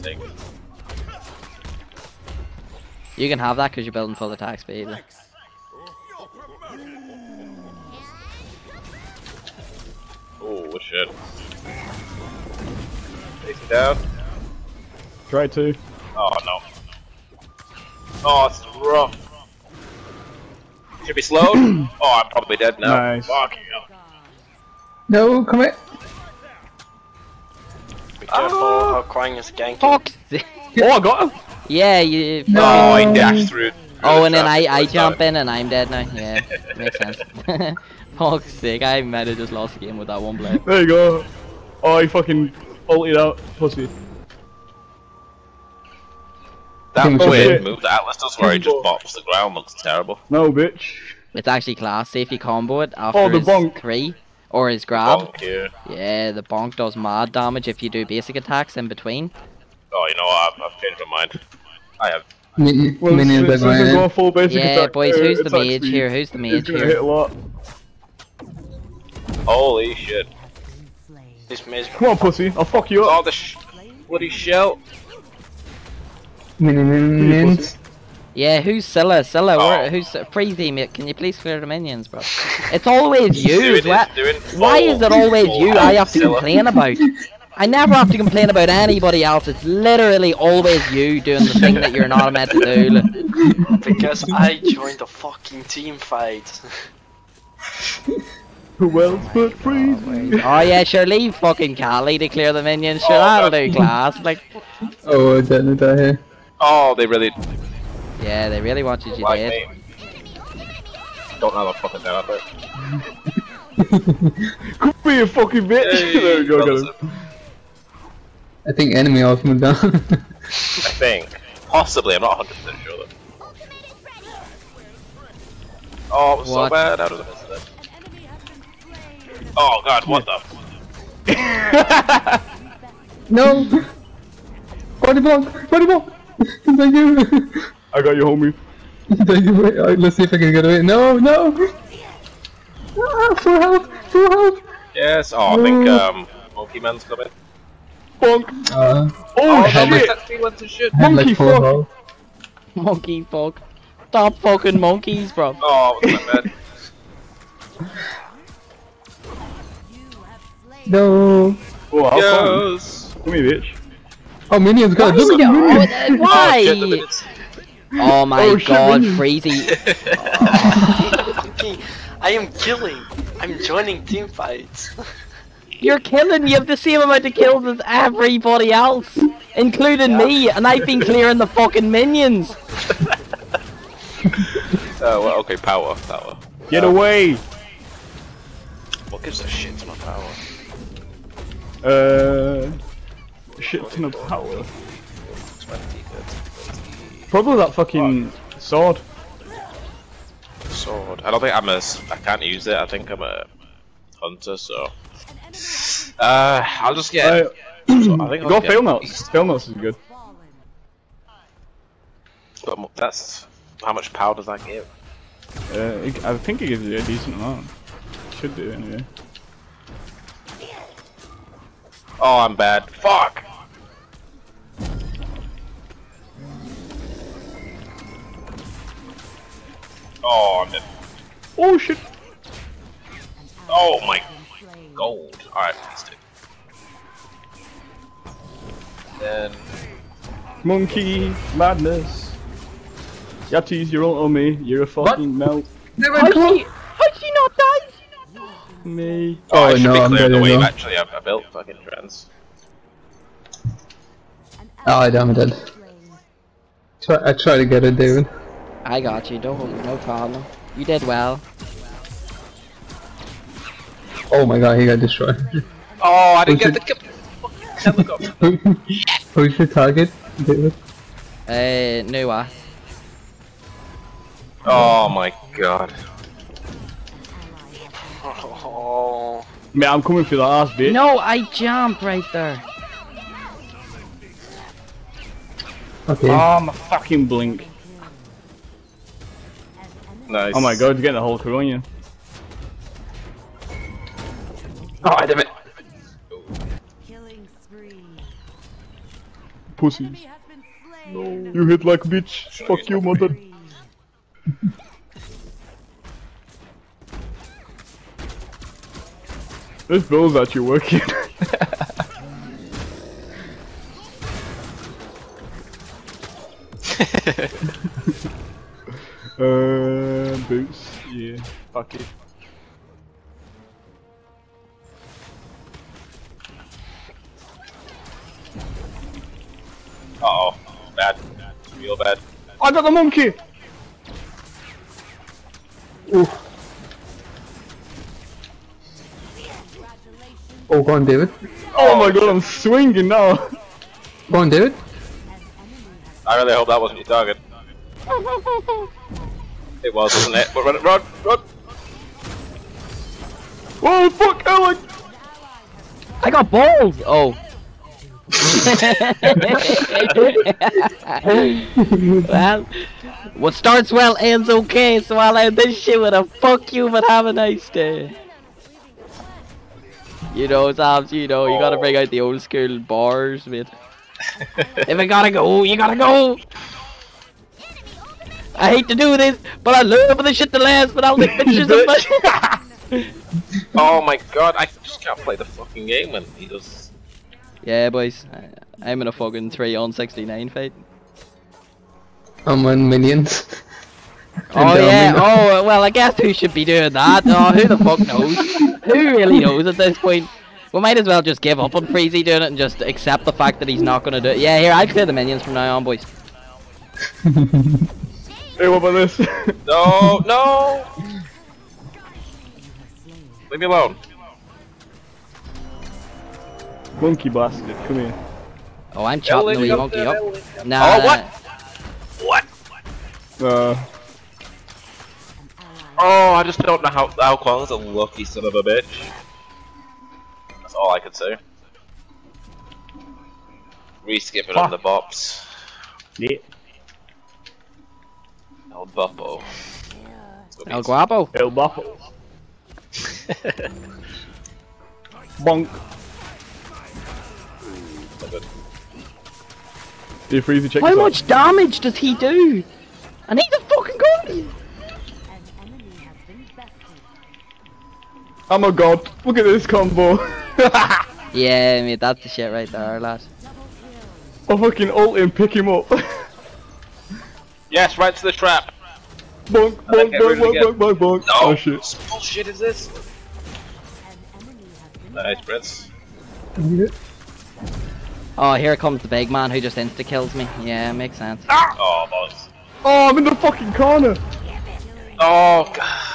Speaker 3: take.
Speaker 2: you can have that because you're building full attack speed.
Speaker 3: Oh shit. Facing down.
Speaker 4: Try to.
Speaker 3: Oh no. Oh, it's rough. Should be slowed. oh, I'm probably dead now.
Speaker 4: Nice.
Speaker 3: Fuck you.
Speaker 1: No, come here.
Speaker 5: Be careful
Speaker 3: Ah.
Speaker 5: how crying is ganking.
Speaker 2: Fuck.
Speaker 4: Oh, I got him!
Speaker 2: yeah, you.
Speaker 1: No.
Speaker 3: Oh, I dashed through. through
Speaker 2: Oh, and then I I jump
Speaker 3: time.
Speaker 2: in and I'm dead now. Yeah, makes sense. Fuck's sake, I might have just lost the game with that one play.
Speaker 4: There you go. Oh, he fucking ulted out, pussy.
Speaker 3: That
Speaker 1: Think
Speaker 3: weird move that Atlas does where he just bops the ground looks terrible.
Speaker 4: No, bitch.
Speaker 2: It's actually class. See if you combo it after
Speaker 4: Oh, the
Speaker 2: his
Speaker 4: bonk.
Speaker 2: three or his grab.
Speaker 3: Bonk here.
Speaker 2: Yeah, the bonk does mad damage if you do basic attacks in between.
Speaker 3: Oh, you know what? I've, I've changed my mind. I have.
Speaker 1: Min-
Speaker 4: Well,
Speaker 1: minions
Speaker 4: since,
Speaker 1: are
Speaker 4: since I'm
Speaker 1: going
Speaker 4: going full basic
Speaker 2: Yeah,
Speaker 4: attack,
Speaker 2: boys, who's the
Speaker 4: attack
Speaker 2: mage
Speaker 4: speed,
Speaker 2: here? Who's the
Speaker 4: He's
Speaker 2: mage
Speaker 4: gonna
Speaker 2: here?
Speaker 4: hit a lot.
Speaker 3: Holy shit.
Speaker 7: Slain.
Speaker 5: This maze.
Speaker 4: Come on, pussy. I'll fuck you
Speaker 3: Oh,
Speaker 4: up.
Speaker 3: the sh- bloody shell.
Speaker 1: Mini minions.
Speaker 2: Yeah, who's Scylla? Scylla,
Speaker 3: Oh.
Speaker 2: where, who's Freezy, mate? Can you please clear the minions, bro? It's always you.
Speaker 3: Doing
Speaker 2: Why,
Speaker 3: it-
Speaker 2: why is it always you I have to
Speaker 3: Scylla.
Speaker 2: complain about? I never have to complain about anybody else. It's literally always you doing the thing that you're not meant to do.
Speaker 5: Because I joined the fucking team fight.
Speaker 4: Who else but Freezy?
Speaker 2: Oh, oh yeah, sure, leave fucking Kali to clear the minions. Sure,
Speaker 3: Oh,
Speaker 2: that'll
Speaker 3: God.
Speaker 2: do class. Like,
Speaker 1: Oh, I didn't die here.
Speaker 3: Oh, they really
Speaker 2: yeah, they really wanted you
Speaker 3: like
Speaker 2: dead.
Speaker 3: me. Don't have a fucking down Could
Speaker 4: be a fucking bitch. there we go, got him.
Speaker 1: I think enemy off moved down.
Speaker 3: I think. Possibly, I'm not 100% sure though. Oh, it was so
Speaker 2: What?
Speaker 3: bad. How did I miss that? Oh god, what the?
Speaker 1: no! Body block! Body block! Thank you!
Speaker 4: I got you, homie.
Speaker 1: Thank you. Wait, alright, let's see if I can get away. No, no! Ah, full health! Full health!
Speaker 3: Yes, oh, I think um, Monkey Man's coming.
Speaker 4: Bonk.
Speaker 1: Uh,
Speaker 4: Oh,
Speaker 1: had
Speaker 4: shit.
Speaker 1: like-
Speaker 3: He went to shit.
Speaker 4: Monkey
Speaker 1: like full
Speaker 4: fuck.
Speaker 2: Monkey fuck. Stop fucking monkeys, bro.
Speaker 3: Oh, it was my bad.
Speaker 1: No!
Speaker 4: Oh, I'll.
Speaker 3: Yes.
Speaker 4: Come here, bitch.
Speaker 1: Oh, minions got look at the
Speaker 2: Oh,
Speaker 1: minions!
Speaker 3: Oh,
Speaker 2: why?
Speaker 3: Shit, the minutes.
Speaker 2: Oh my
Speaker 4: Oh,
Speaker 2: god,
Speaker 4: minions.
Speaker 2: Freezy.
Speaker 5: I am killing. I'm joining team fights.
Speaker 2: You're killing. You have the same amount of kills as everybody else, including me, and I've been clearing the fucking minions.
Speaker 3: Oh, well, okay, power, power.
Speaker 4: Get away.
Speaker 3: What gives a shit ton of power?
Speaker 4: Uh, shit ton of power.
Speaker 3: 20, 30,
Speaker 4: Probably that fucking sword.
Speaker 3: Sword. I don't think I'm a. I can't use it. I think I'm a hunter, so. Uh, I'll just get.
Speaker 4: Uh,
Speaker 3: so I think I'll
Speaker 4: go fail notes. Fail notes is good.
Speaker 3: but That's how much power does that give?
Speaker 4: Uh, it, I think it gives you a decent amount. Should do anyway.
Speaker 3: Oh, I'm bad. Fuck. Oh, I'm dead.
Speaker 4: Oh shit.
Speaker 3: Oh my gold. Alright, let's do. Then
Speaker 4: Monkey madness. Yatis, you're on me. You're a fucking melt.
Speaker 2: How'd she, how'd she not die?
Speaker 4: Me.
Speaker 3: Oh, I
Speaker 1: Oh,
Speaker 3: should
Speaker 1: no,
Speaker 3: be
Speaker 1: I'm
Speaker 3: clearing the
Speaker 1: dead as
Speaker 3: wave
Speaker 1: well.
Speaker 3: actually. I, I built fucking trends.
Speaker 1: Oh, I damn it, dead. Try, I try to get it, David.
Speaker 2: I got you. Don't worry, no problem. You did well.
Speaker 1: Oh my god, he got destroyed.
Speaker 3: Oh, I didn't get
Speaker 1: Who's
Speaker 3: the.
Speaker 1: Who's the target? David?
Speaker 2: Uh, Nua.
Speaker 3: Oh my god.
Speaker 5: Oh,
Speaker 4: Mate, I'm coming for the ass bitch.
Speaker 2: No, I jumped right there.
Speaker 1: Okay.
Speaker 4: Oh my fucking blink.
Speaker 3: Nice.
Speaker 4: Oh my god, you're getting the whole crew on you.
Speaker 1: Oh, I damn it.
Speaker 7: Killing spree.
Speaker 4: Pussies.
Speaker 7: Enemy has been slain.
Speaker 4: You hit like a bitch. Fuck you, mother.
Speaker 7: Spree.
Speaker 4: This bill's actually working. uh, boots. Yeah. Fuck it.
Speaker 3: Uh oh. Bad. Real bad.
Speaker 4: I got the monkey.
Speaker 1: Oh, go on, David.
Speaker 4: Oh my god, I'm swinging now.
Speaker 1: Go on, David.
Speaker 3: I really hope that wasn't your target. It was, wasn't it? But run, run, run!
Speaker 4: Oh fuck, Alec.
Speaker 2: I got balls. Oh. well, what starts well ends okay, so I'll end this shit with a fuck you, but have a nice day. You know, Sabs, you know, you gotta bring out the old school bars, mate. if I gotta go, you gotta go! I hate to do this, but I love for the shit to last, but I'll take pictures of my...
Speaker 3: Oh my god, I just can't play the fucking game when he does.
Speaker 2: yeah, boys, I- I'm in a fucking 3 on 69 fight.
Speaker 1: I'm on minions.
Speaker 2: Oh yeah, oh well I guess who should be doing that? Oh who the fuck knows? who really knows at this point? We might as well just give up on Freezy doing it and just accept the fact that he's not gonna do it. Yeah, here, I'll clear the minions from now on, boys.
Speaker 4: Hey, what about this?
Speaker 3: No, no! Leave me alone.
Speaker 4: monkey bastard, come here.
Speaker 2: Oh, I'm chopping the monkey
Speaker 3: up
Speaker 2: up. Nah,
Speaker 3: Oh, what? What?
Speaker 4: Uh,
Speaker 3: Oh, I just don't know how how Kuang's a lucky son of a bitch. That's all I could say. Reskipping on the bops.
Speaker 4: yeah.
Speaker 3: El Buppo.
Speaker 2: El Guapo.
Speaker 4: El Bafo. Bonk. Do you freeze check
Speaker 2: How
Speaker 4: this out?
Speaker 2: much damage does he do? And he's a fucking goalie!
Speaker 7: An enemy has been bested.
Speaker 4: Oh my god, look at this combo.
Speaker 2: Yeah, mate, that's the shit right there, lad.
Speaker 4: I fucking ult him, pick him up.
Speaker 3: Yes, right to the trap.
Speaker 4: Bonk,
Speaker 3: I
Speaker 4: bonk,
Speaker 3: get rid of
Speaker 4: bonk, bonk, bonk, bonk.
Speaker 3: Oh, no.
Speaker 4: Oh shit.
Speaker 3: What bullshit is this?
Speaker 7: An enemy has been
Speaker 3: Nice, Prince.
Speaker 2: Oh, here comes the big man who just insta kills me. Yeah, makes sense. Ah!
Speaker 3: Oh, boss.
Speaker 4: Oh, I'm in the fucking corner.
Speaker 3: Oh, God.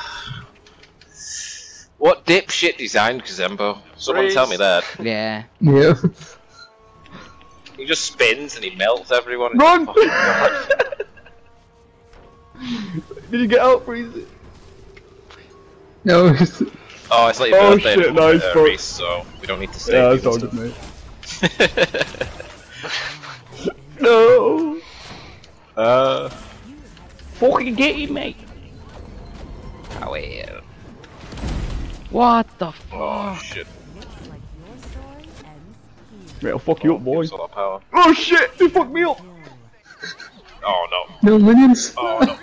Speaker 3: What dipshit designed Kazembo? Someone tell me that.
Speaker 2: Yeah.
Speaker 1: Yeah.
Speaker 3: He just spins and he melts everyone.
Speaker 4: Run!
Speaker 3: Oh, God.
Speaker 4: Did you get out, freeze?
Speaker 1: No, it's-
Speaker 3: Oh, it's like your
Speaker 4: Oh,
Speaker 3: birthday,
Speaker 4: shit, nice,
Speaker 3: uh,
Speaker 4: bro.
Speaker 3: Reese, so we don't need to say
Speaker 4: Yeah,
Speaker 3: anything
Speaker 4: that's all
Speaker 3: and
Speaker 4: good, mate. No.
Speaker 3: uh,
Speaker 2: Fucking get him, mate.
Speaker 3: oh, yeah.
Speaker 2: What the fuck?
Speaker 3: Oh, shit.
Speaker 7: looks like your story ends here.
Speaker 4: Mate, I'll fuck you up, boy.
Speaker 3: Power.
Speaker 4: Oh shit, you fucked me up.
Speaker 3: Oh, no.
Speaker 1: no minions.
Speaker 3: Oh, no.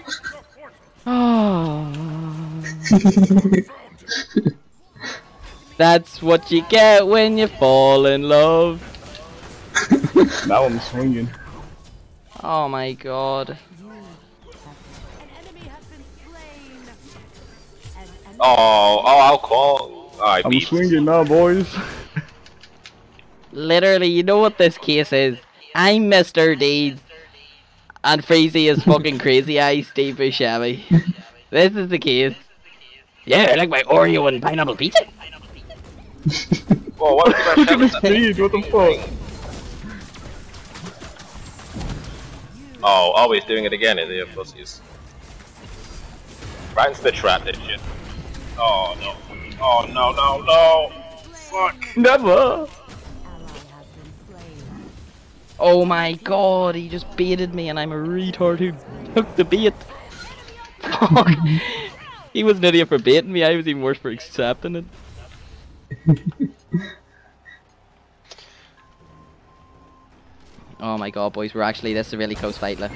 Speaker 2: Oh. That's what you get when you fall in love.
Speaker 4: Now I'm swinging.
Speaker 2: Oh my god.
Speaker 7: An enemy has been slain. An enemy
Speaker 3: Oh, oh, I'll call. I
Speaker 4: I'm
Speaker 3: beat.
Speaker 4: swinging now, boys.
Speaker 2: Literally, you know what this case is? I'm Mr. Deeds. And Freezy is fucking crazy eyes Steve Buscemi. This is the case. Yeah, I like my Oreo and pineapple pizza.
Speaker 3: Whoa, what did
Speaker 4: Look at the speed, what the fuck?
Speaker 3: Oh, always doing it again, idiot pussies. Right into the trap, this shit. Oh no. Oh no, no, no! Fuck!
Speaker 4: Never!
Speaker 2: Oh my god, he just baited me and I'm a retard who took the bait. Fuck. he was an idiot for baiting me, I was even worse for accepting it. oh my god, boys, we're actually, this is a really close fight, look.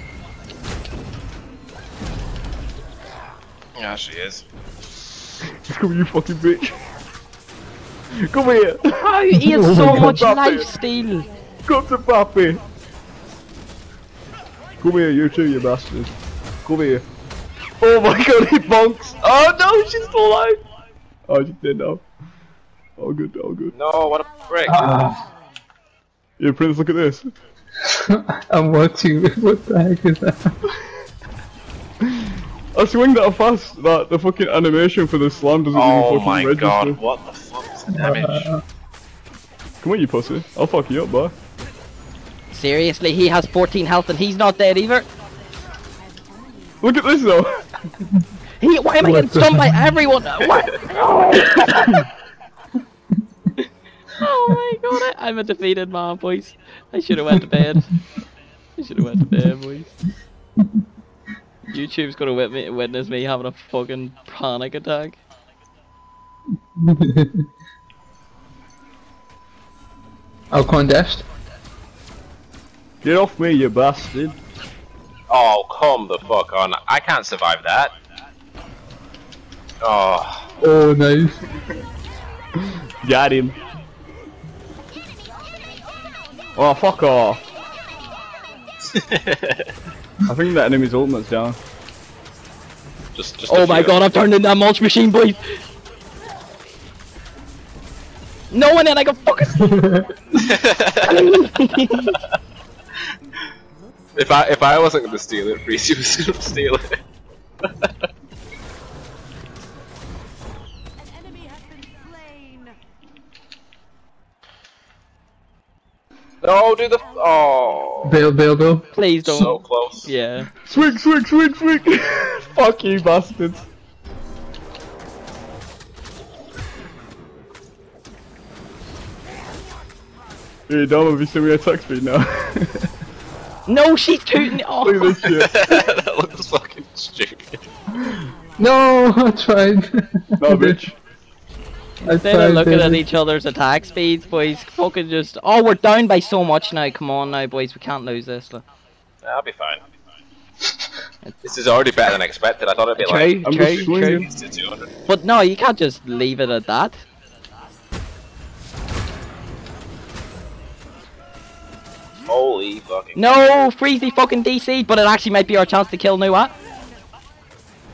Speaker 3: Yeah, she is.
Speaker 4: Come here, you fucking bitch. Come here!
Speaker 2: How he has oh so much life
Speaker 4: it.
Speaker 2: steal!
Speaker 4: Come to Papi! Come here, you too, you bastard. Come here. Oh my god, he bonks! Oh no, she's still alive! Oh, she's dead now. All good, all good.
Speaker 3: No, what a prick.
Speaker 1: Ah,
Speaker 4: Yeah, Prince, look at this.
Speaker 1: I'm watching. What the heck is that?
Speaker 4: I swing that fast that the fucking animation for the slam doesn't
Speaker 3: Oh
Speaker 4: even fucking register.
Speaker 3: Oh my
Speaker 4: register.
Speaker 3: god, what the fuck is the damage?
Speaker 4: Come on, you pussy. I'll fuck you up, boy.
Speaker 2: Seriously, he has 14 health and he's not dead either.
Speaker 4: Look at this though.
Speaker 2: He, why am I getting
Speaker 1: What
Speaker 2: stunned by everyone? What? oh my god, I, I'm a defeated man, boys. I should have went to bed. I should have went to bed, boys. YouTube's gonna wit me, witness me having a fucking panic attack.
Speaker 1: Alcon dashed.
Speaker 4: Get off me, you bastard.
Speaker 3: Oh, come the fuck on. I can't survive that. Oh.
Speaker 1: Oh, nice.
Speaker 4: Got him. Oh, fuck off. I think that enemy's ultimate's down.
Speaker 3: just, just
Speaker 2: Oh my god, I've turned into a mulch machine, boys! No one and I go fucking.
Speaker 3: If I if I wasn't gonna steal it, Freezy was gonna steal it.
Speaker 7: An enemy has been slain.
Speaker 3: no, do the oh,
Speaker 1: Bail, bail, bail.
Speaker 2: Please don't.
Speaker 3: so close.
Speaker 2: Yeah.
Speaker 4: Swing, swing, swing, swing! fuck you, bastards. Hey, Dom, have you seen me attack speed now?
Speaker 2: No, she's tooting. Oh.
Speaker 4: Look at this shit.
Speaker 3: that looks fucking stupid.
Speaker 1: No, I tried.
Speaker 4: Nah, bitch.
Speaker 1: I
Speaker 2: Instead
Speaker 1: tried,
Speaker 2: of looking at each other's attack speeds, boys, fucking just. Oh, we're down by so much now. Come on now, boys. We can't lose this. Look.
Speaker 3: I'll be fine. this is already better than expected. I thought it'd be like
Speaker 2: True,
Speaker 4: I'm
Speaker 2: true,
Speaker 4: just
Speaker 2: true.
Speaker 3: at least 200.
Speaker 2: But no, you can't just leave it at that.
Speaker 3: Holy fucking.
Speaker 2: No, Freezy fucking DC, but it actually might be our chance to kill Nuat.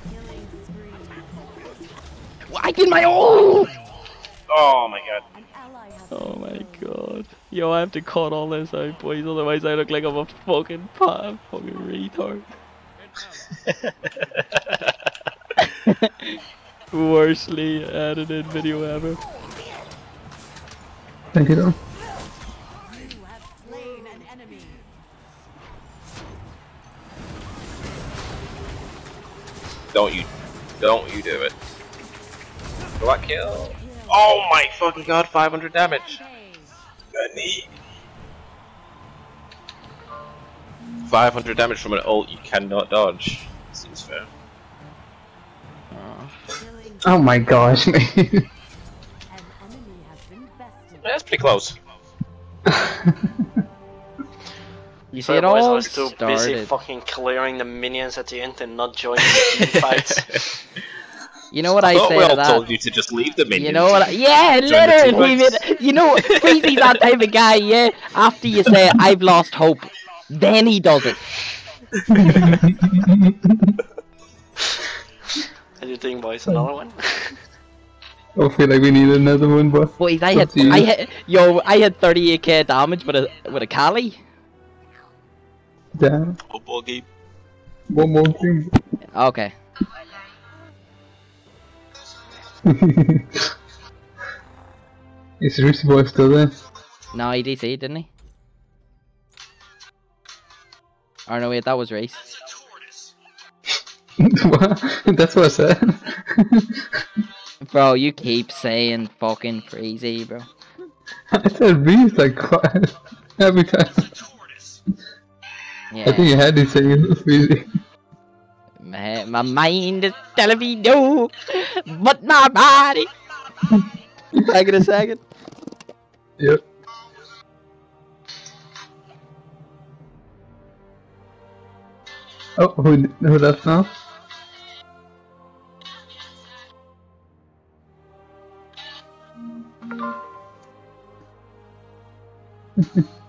Speaker 7: Killing.
Speaker 2: I did my own!
Speaker 3: Oh my god.
Speaker 7: An ally has
Speaker 2: Oh my god. Yo, I have to cut all this out, boys, otherwise I look like I'm a fucking pa fucking retard. Worstly edited video ever.
Speaker 1: Thank you, though.
Speaker 3: Don't you, don't you do it. Will that kill? Oh my fucking god, 500 damage. Good 500 damage from an ult you cannot dodge. Seems fair.
Speaker 7: Oh,
Speaker 1: oh my gosh, man.
Speaker 7: an enemy has been bested.
Speaker 3: Yeah, that's pretty close.
Speaker 2: You see,
Speaker 5: Sorry,
Speaker 2: it
Speaker 5: boys, I
Speaker 2: all
Speaker 5: was too busy
Speaker 2: started.
Speaker 5: fucking clearing the minions at the end and not joining the team fights.
Speaker 2: You know what
Speaker 3: I
Speaker 2: I
Speaker 3: thought
Speaker 2: say
Speaker 3: we all
Speaker 2: to that?
Speaker 3: told you to just leave the minions.
Speaker 2: You know what? I, yeah,
Speaker 3: Join the
Speaker 2: literally.
Speaker 3: team
Speaker 2: man. You know, Freezy's that type of guy. Yeah. After you say I've lost hope, then he does it.
Speaker 5: How do you think, boys? Another one?
Speaker 1: I feel like we need another one, but
Speaker 2: Boys, I had,
Speaker 1: Up.
Speaker 2: I had, yo, I had 38k damage with a with a Kali.
Speaker 1: Damn.
Speaker 3: Football game.
Speaker 1: One more thing.
Speaker 2: Okay.
Speaker 1: Is Rusty Boy still there?
Speaker 2: No, he DC, didn't he? Or no, wait, that was Reese.
Speaker 1: what? That's what I said.
Speaker 2: Bro, you keep saying fucking crazy, bro.
Speaker 1: I said Reese like quiet every time.
Speaker 2: Yeah.
Speaker 1: I think you had to say Reese.
Speaker 2: My, my mind is telling me no, but my body. Back in a second.
Speaker 1: Yep. Oh, who, who left now?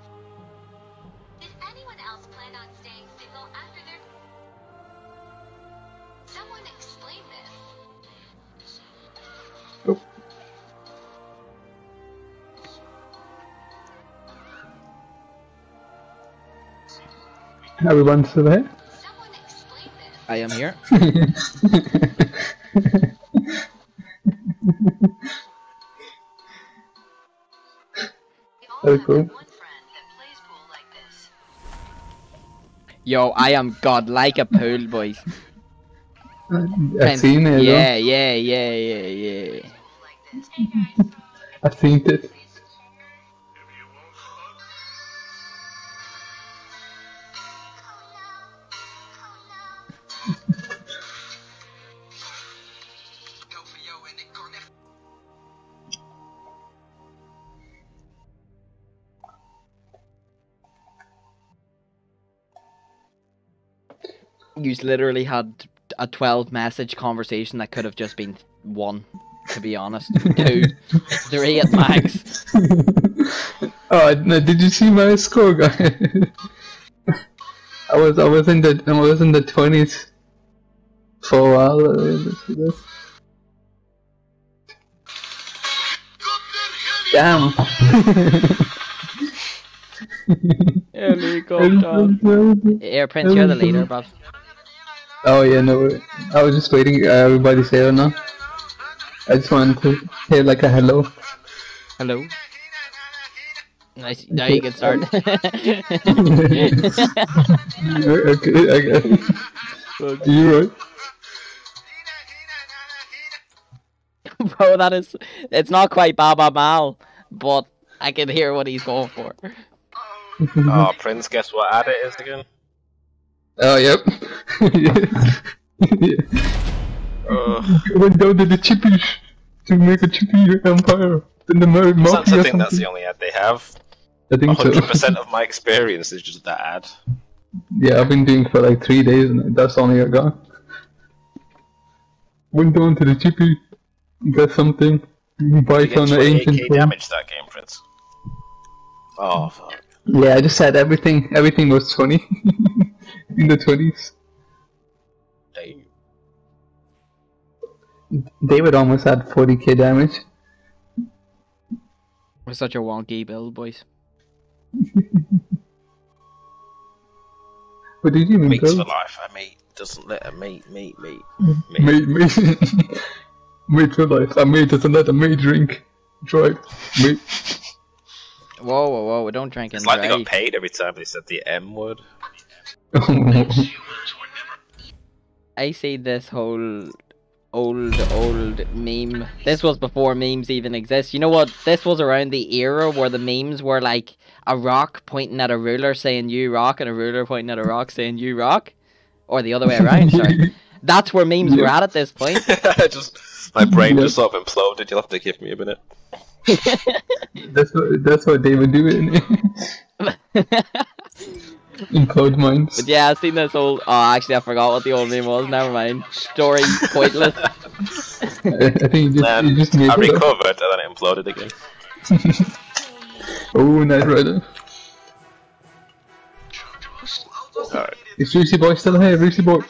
Speaker 1: Everyone's still there?
Speaker 8: Someone explain this.
Speaker 2: I am here.
Speaker 1: Very cool.
Speaker 8: that one friend that plays pool like this.
Speaker 2: Yo, I am god like a pool, boys.
Speaker 1: I've seen it,
Speaker 2: Yeah, yeah, yeah, yeah, yeah.
Speaker 1: I've seen it.
Speaker 2: You literally had a 12 message conversation that could have just been one, to be honest. Two, three at max.
Speaker 1: oh, no, did you see my score, guy? I was I was in the I was in the twenties for a while. let's see this. Damn.
Speaker 2: Air Prince, you're the leader, bruv.
Speaker 1: Oh yeah, no, I was just waiting. Uh, everybody say it now. I just wanted to say like a hello.
Speaker 2: Hello. Nice. Now you can start.
Speaker 1: okay, I guess. You right?
Speaker 2: Bro, that is. It's not quite Baba Mal, but I can hear what he's going for.
Speaker 3: Oh, Prince, guess what ad it is again?
Speaker 1: Oh yep. yeah.
Speaker 3: Ugh.
Speaker 1: Went down to the chippies to make a chippy empire. Then the Mary
Speaker 3: Sometimes
Speaker 1: Mafia.
Speaker 3: I think that's the only ad they have.
Speaker 1: I think
Speaker 3: 100% of my experience is just that ad.
Speaker 1: Yeah, I've been doing it for like three days and that's only I got. Went down to the chippy, got something, buy
Speaker 3: You
Speaker 1: it on
Speaker 3: get
Speaker 1: the ancient
Speaker 3: 28k
Speaker 1: phone.
Speaker 3: damage that game, Prince. Oh, fuck.
Speaker 1: Yeah, I just said everything. Everything was 20 in the 20s. David almost had 40k damage.
Speaker 2: We're such a wonky build, boys.
Speaker 1: What did you mean,
Speaker 3: Meats for life. I mate doesn't let a mate, mate, mate.
Speaker 1: Mate, mate, mate for life. A mate doesn't let a mate drink, drive. Mate.
Speaker 2: Whoa, whoa, whoa! Don't drink and
Speaker 3: It's like they got paid every time they said the M word.
Speaker 2: I see this whole old, old meme. This was before memes even exist. You know what? This was around the era where the memes were like a rock pointing at a ruler saying "you rock" and a ruler pointing at a rock saying "you rock," or the other way around. Sorry. That's where memes were at at this point.
Speaker 3: just my brain
Speaker 1: Yeah.
Speaker 3: just sort of imploded. You'll have to give me a minute.
Speaker 1: that's what that's what they would do in in Cloud Mines.
Speaker 2: But yeah, I've seen this old. Oh, actually, I forgot what the old name was. Never mind. Story pointless.
Speaker 1: I, I think you just
Speaker 3: Then
Speaker 1: you just made
Speaker 3: I
Speaker 1: it up.
Speaker 3: recovered and then I imploded again.
Speaker 1: Oh, nice rider.
Speaker 3: Alright.
Speaker 1: Is Lucy Boy still here? Lucy Boy?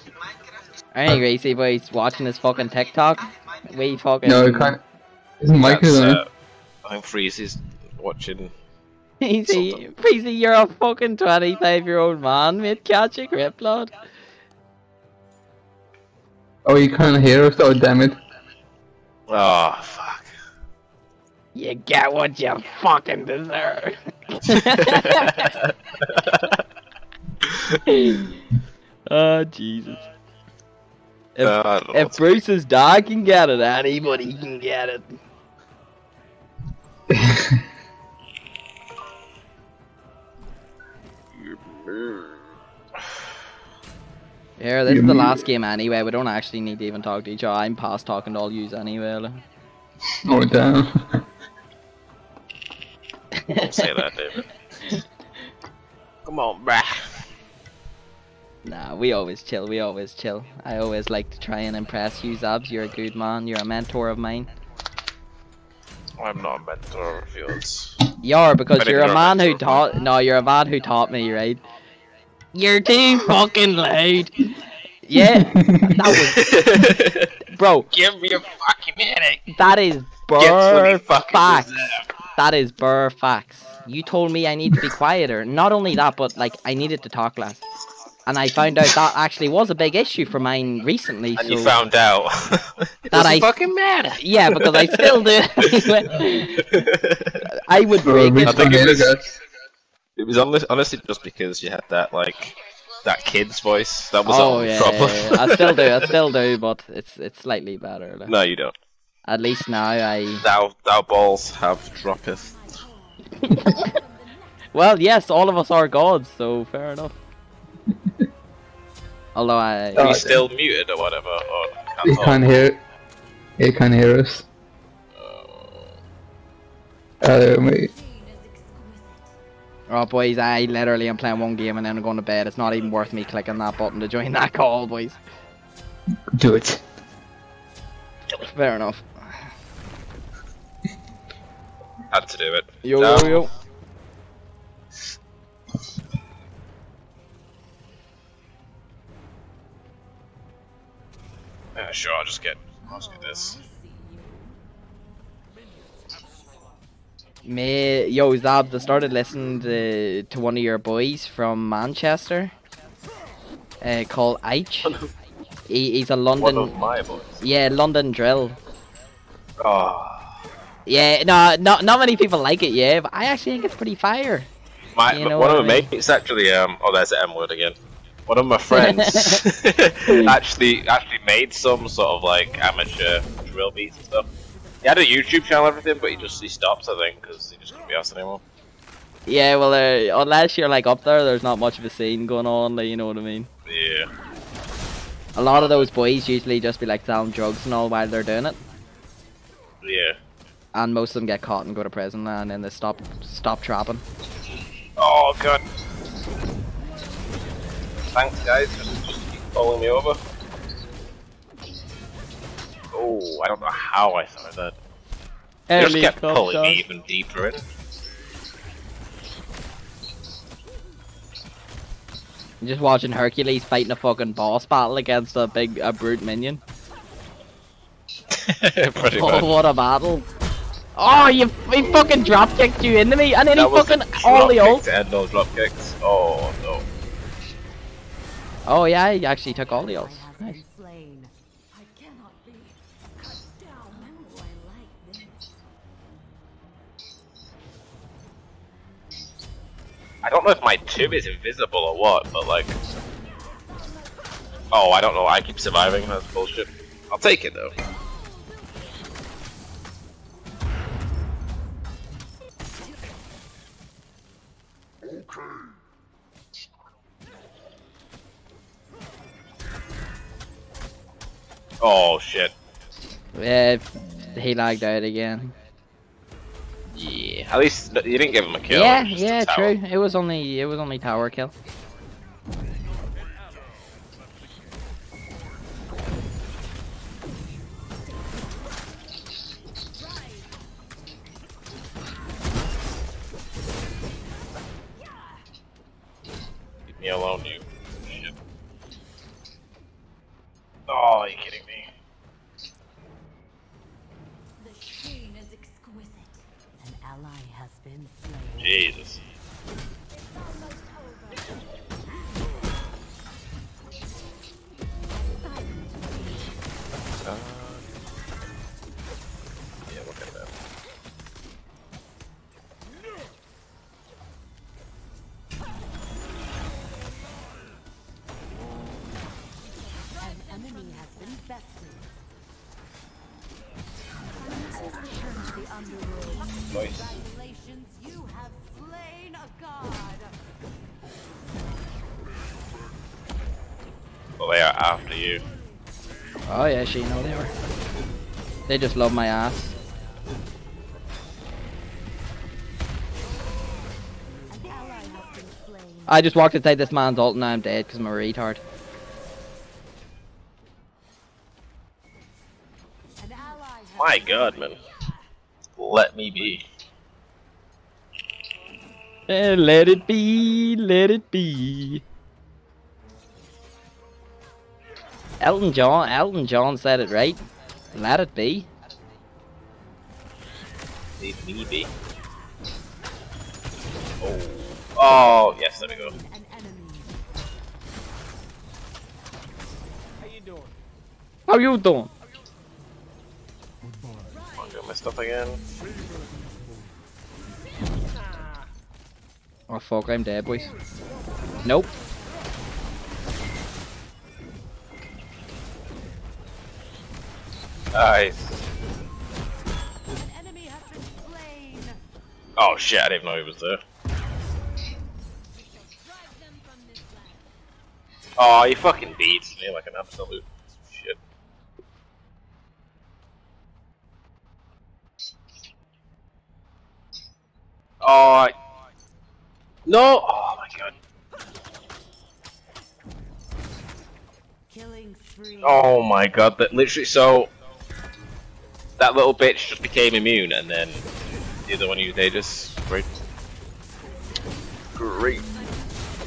Speaker 2: Alright, Gracie boys, watching this fucking TikTok. We fucking.
Speaker 1: No, it can't. Isn't Michael uh,
Speaker 3: That's,
Speaker 1: on it?
Speaker 3: I think Freezy's watching.
Speaker 2: Easy, Breezy, you're a fucking 25 year old man, mate. Catch a grip, lad.
Speaker 1: Oh, you can't hear us? Oh, damn it.
Speaker 3: Oh, fuck.
Speaker 2: You get what you fucking deserve. oh Jesus. If,
Speaker 3: Uh, I don't know
Speaker 2: if
Speaker 3: what's-
Speaker 2: Bruce's dog can get it, anybody can get it. Yeah, this is the last game anyway. We don't actually need to even talk to each other. I'm past talking to all yous anyway. like.
Speaker 1: Oh damn.
Speaker 3: Don't say that, David. Come on, bruh.
Speaker 2: Nah, we always chill. We always chill. I always like to try and impress you, Zabs. You're a good man. You're a mentor of mine.
Speaker 3: I'm not a mentor of yours.
Speaker 2: You are because
Speaker 3: I
Speaker 2: you're a man who taught. No, you're a man who taught me. Right? You're too fucking loud. Yeah, that was, bro.
Speaker 3: Give me a fucking minute.
Speaker 2: That is
Speaker 3: Get what he
Speaker 2: burr
Speaker 3: fucking
Speaker 2: facts.
Speaker 3: deserved.
Speaker 2: That is burr facts. You told me I need to be quieter. Not only that, but like I needed to talk less. And I found out that actually was a big issue for mine recently.
Speaker 3: And
Speaker 2: so
Speaker 3: you found out.
Speaker 2: That I-
Speaker 3: fucking matter.
Speaker 2: yeah, because I still do. I would
Speaker 1: Bro,
Speaker 2: break
Speaker 1: we
Speaker 2: it.
Speaker 3: think it was- It was honestly just because you had that like that kid's voice. That was
Speaker 2: Oh
Speaker 3: all the
Speaker 2: yeah,
Speaker 3: problem.
Speaker 2: yeah, yeah. I still do. I still do, but it's it's slightly better. like.
Speaker 3: no, you don't.
Speaker 2: At least now I.
Speaker 3: Thou thou balls have droppeth.
Speaker 2: Well, yes, all of us are gods, so fair enough. Although I.
Speaker 1: Oh,
Speaker 3: Are you
Speaker 1: damn.
Speaker 3: still muted or whatever? Or
Speaker 1: He
Speaker 3: can't
Speaker 1: can't hear. He can't hear us. Oh. Uh, wait.
Speaker 2: Oh boys, I literally am playing one game and then I'm going to bed. It's not even worth me clicking that button to join that call, boys.
Speaker 1: Do it.
Speaker 2: Fair enough.
Speaker 3: Had to do it.
Speaker 2: Yo
Speaker 3: No.
Speaker 2: yo yo.
Speaker 3: Sure. I'll just get. I'll just get this.
Speaker 2: Me, yo, Zabs, I started listening to, to one of your boys from Manchester. Uh, called Eich. He, he's a London.
Speaker 3: One
Speaker 2: London,
Speaker 3: of my boys.
Speaker 2: yeah, London drill.
Speaker 3: Oh,
Speaker 2: Yeah, no, not not many people like it, yeah, but I actually think it's pretty fire.
Speaker 3: my
Speaker 2: You know
Speaker 3: one
Speaker 2: what
Speaker 3: of
Speaker 2: I
Speaker 3: my
Speaker 2: mean?
Speaker 3: mates actually. Um. Oh, there's the M word again. One of my friends actually actually made some sort of like amateur drill beats and stuff. He had a YouTube channel and everything, but he just he stopped I think because he just couldn't be asked anymore.
Speaker 2: Yeah, well, uh, unless you're like up there, there's not much of a scene going on, like, you know what I mean?
Speaker 3: Yeah.
Speaker 2: A lot of those boys usually just be like selling drugs and all while they're doing it,
Speaker 3: Yeah.
Speaker 2: and most of them get caught and go to prison, and then they stop stop trapping.
Speaker 3: Oh god. Thanks guys, just, just keep following me over. Oh, I don't know how I thought of that. They just kept pulling me even deeper in.
Speaker 2: Just watching Hercules fighting a fucking boss battle against a big a brute minion.
Speaker 3: Pretty
Speaker 2: Oh,
Speaker 3: much.
Speaker 2: what a battle! Oh, you he fucking drop kicked you into me, and then
Speaker 3: That
Speaker 2: he fucking
Speaker 3: the
Speaker 2: all the
Speaker 3: drop
Speaker 2: ult.
Speaker 3: kick to end all drop kicks. Oh no.
Speaker 2: Oh yeah, he actually took all the ults. Nice.
Speaker 7: I
Speaker 3: don't know if my tube is invisible or what, but like. Oh, I don't know. I keep surviving. That's bullshit. I'll take it though. Oh shit.
Speaker 2: Yeah, he lagged out again.
Speaker 3: Yeah. At least you didn't give him a kill.
Speaker 2: yeah,
Speaker 3: it was just a
Speaker 2: yeah, true. It was only it was only tower kill.
Speaker 3: Leave me alone, you shit. Oh, you kidding me?
Speaker 7: The sheen is exquisite. An ally has been slain.
Speaker 3: Jesus.
Speaker 2: They just love my ass.
Speaker 7: An ally has been slain.
Speaker 2: I just walked inside this man's ult and now I'm dead because I'm a retard.
Speaker 7: An ally has
Speaker 3: My god, man. Let me be.
Speaker 2: Eh, let it be, let it be. Elton John, Elton John said it right. Let it be.
Speaker 3: Let me be. Oh. Oh, yes, there we go.
Speaker 7: an enemy.
Speaker 2: How you doing?
Speaker 3: I'm doing my stuff again.
Speaker 2: Oh fuck, I'm dead, boys. Nope.
Speaker 3: Nice.
Speaker 7: An enemy has been slain.
Speaker 3: Oh shit, I didn't know he was there. Oh, he fucking beats me like an absolute shit. Oh, I... no! Oh my god.
Speaker 7: Killing.
Speaker 3: Oh my god, that literally so that little bitch just became immune and then the other one used Aegis. Great. Great.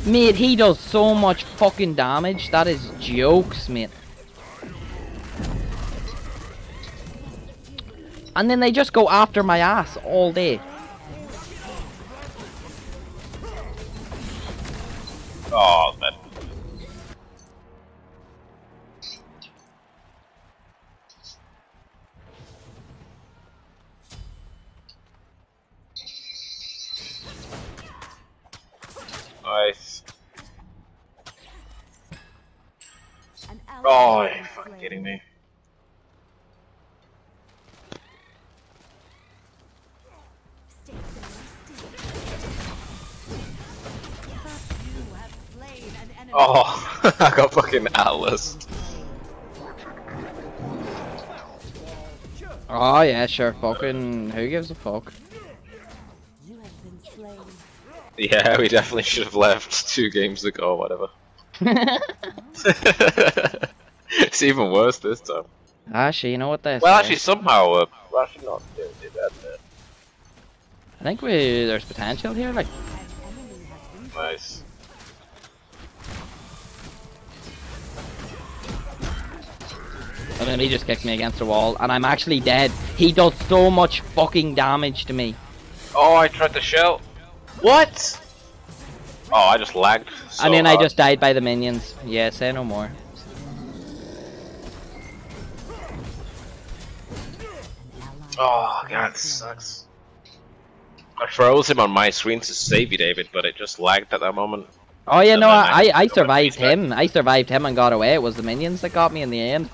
Speaker 2: Mate, he does so much fucking damage. That is jokes, mate. And then they just go after my ass all day.
Speaker 3: Oh Oh,
Speaker 7: has
Speaker 3: are you fucking kidding me?
Speaker 7: Stay still, stay. But you have slain an enemy.
Speaker 3: Oh, I got fucking Atlas.
Speaker 2: Oh yeah, sure. Fucking who gives a fuck?
Speaker 7: You have been slain.
Speaker 3: Yeah, we definitely should have left two games ago or whatever. it's even worse this time.
Speaker 2: Actually, you know what they
Speaker 3: Well,
Speaker 2: say.
Speaker 3: actually, somehow, uh, we're actually not doing too bad there.
Speaker 2: I think we there's potential here. Like,
Speaker 7: An enemy has been
Speaker 3: Nice.
Speaker 2: and then he just kicked me against the wall, and I'm actually dead. He does so much fucking damage to me.
Speaker 3: Oh, I tried to shell. What? Oh, I just lagged. So
Speaker 2: and then I just died by the minions. Yeah, say no more.
Speaker 3: Oh god, this sucks. I froze him on my screen to save you, David, but it just lagged at that moment.
Speaker 2: Oh yeah,
Speaker 3: And
Speaker 2: no, I,
Speaker 3: I
Speaker 2: I, I survived him. I survived him and got away. It was the minions that got me in the end.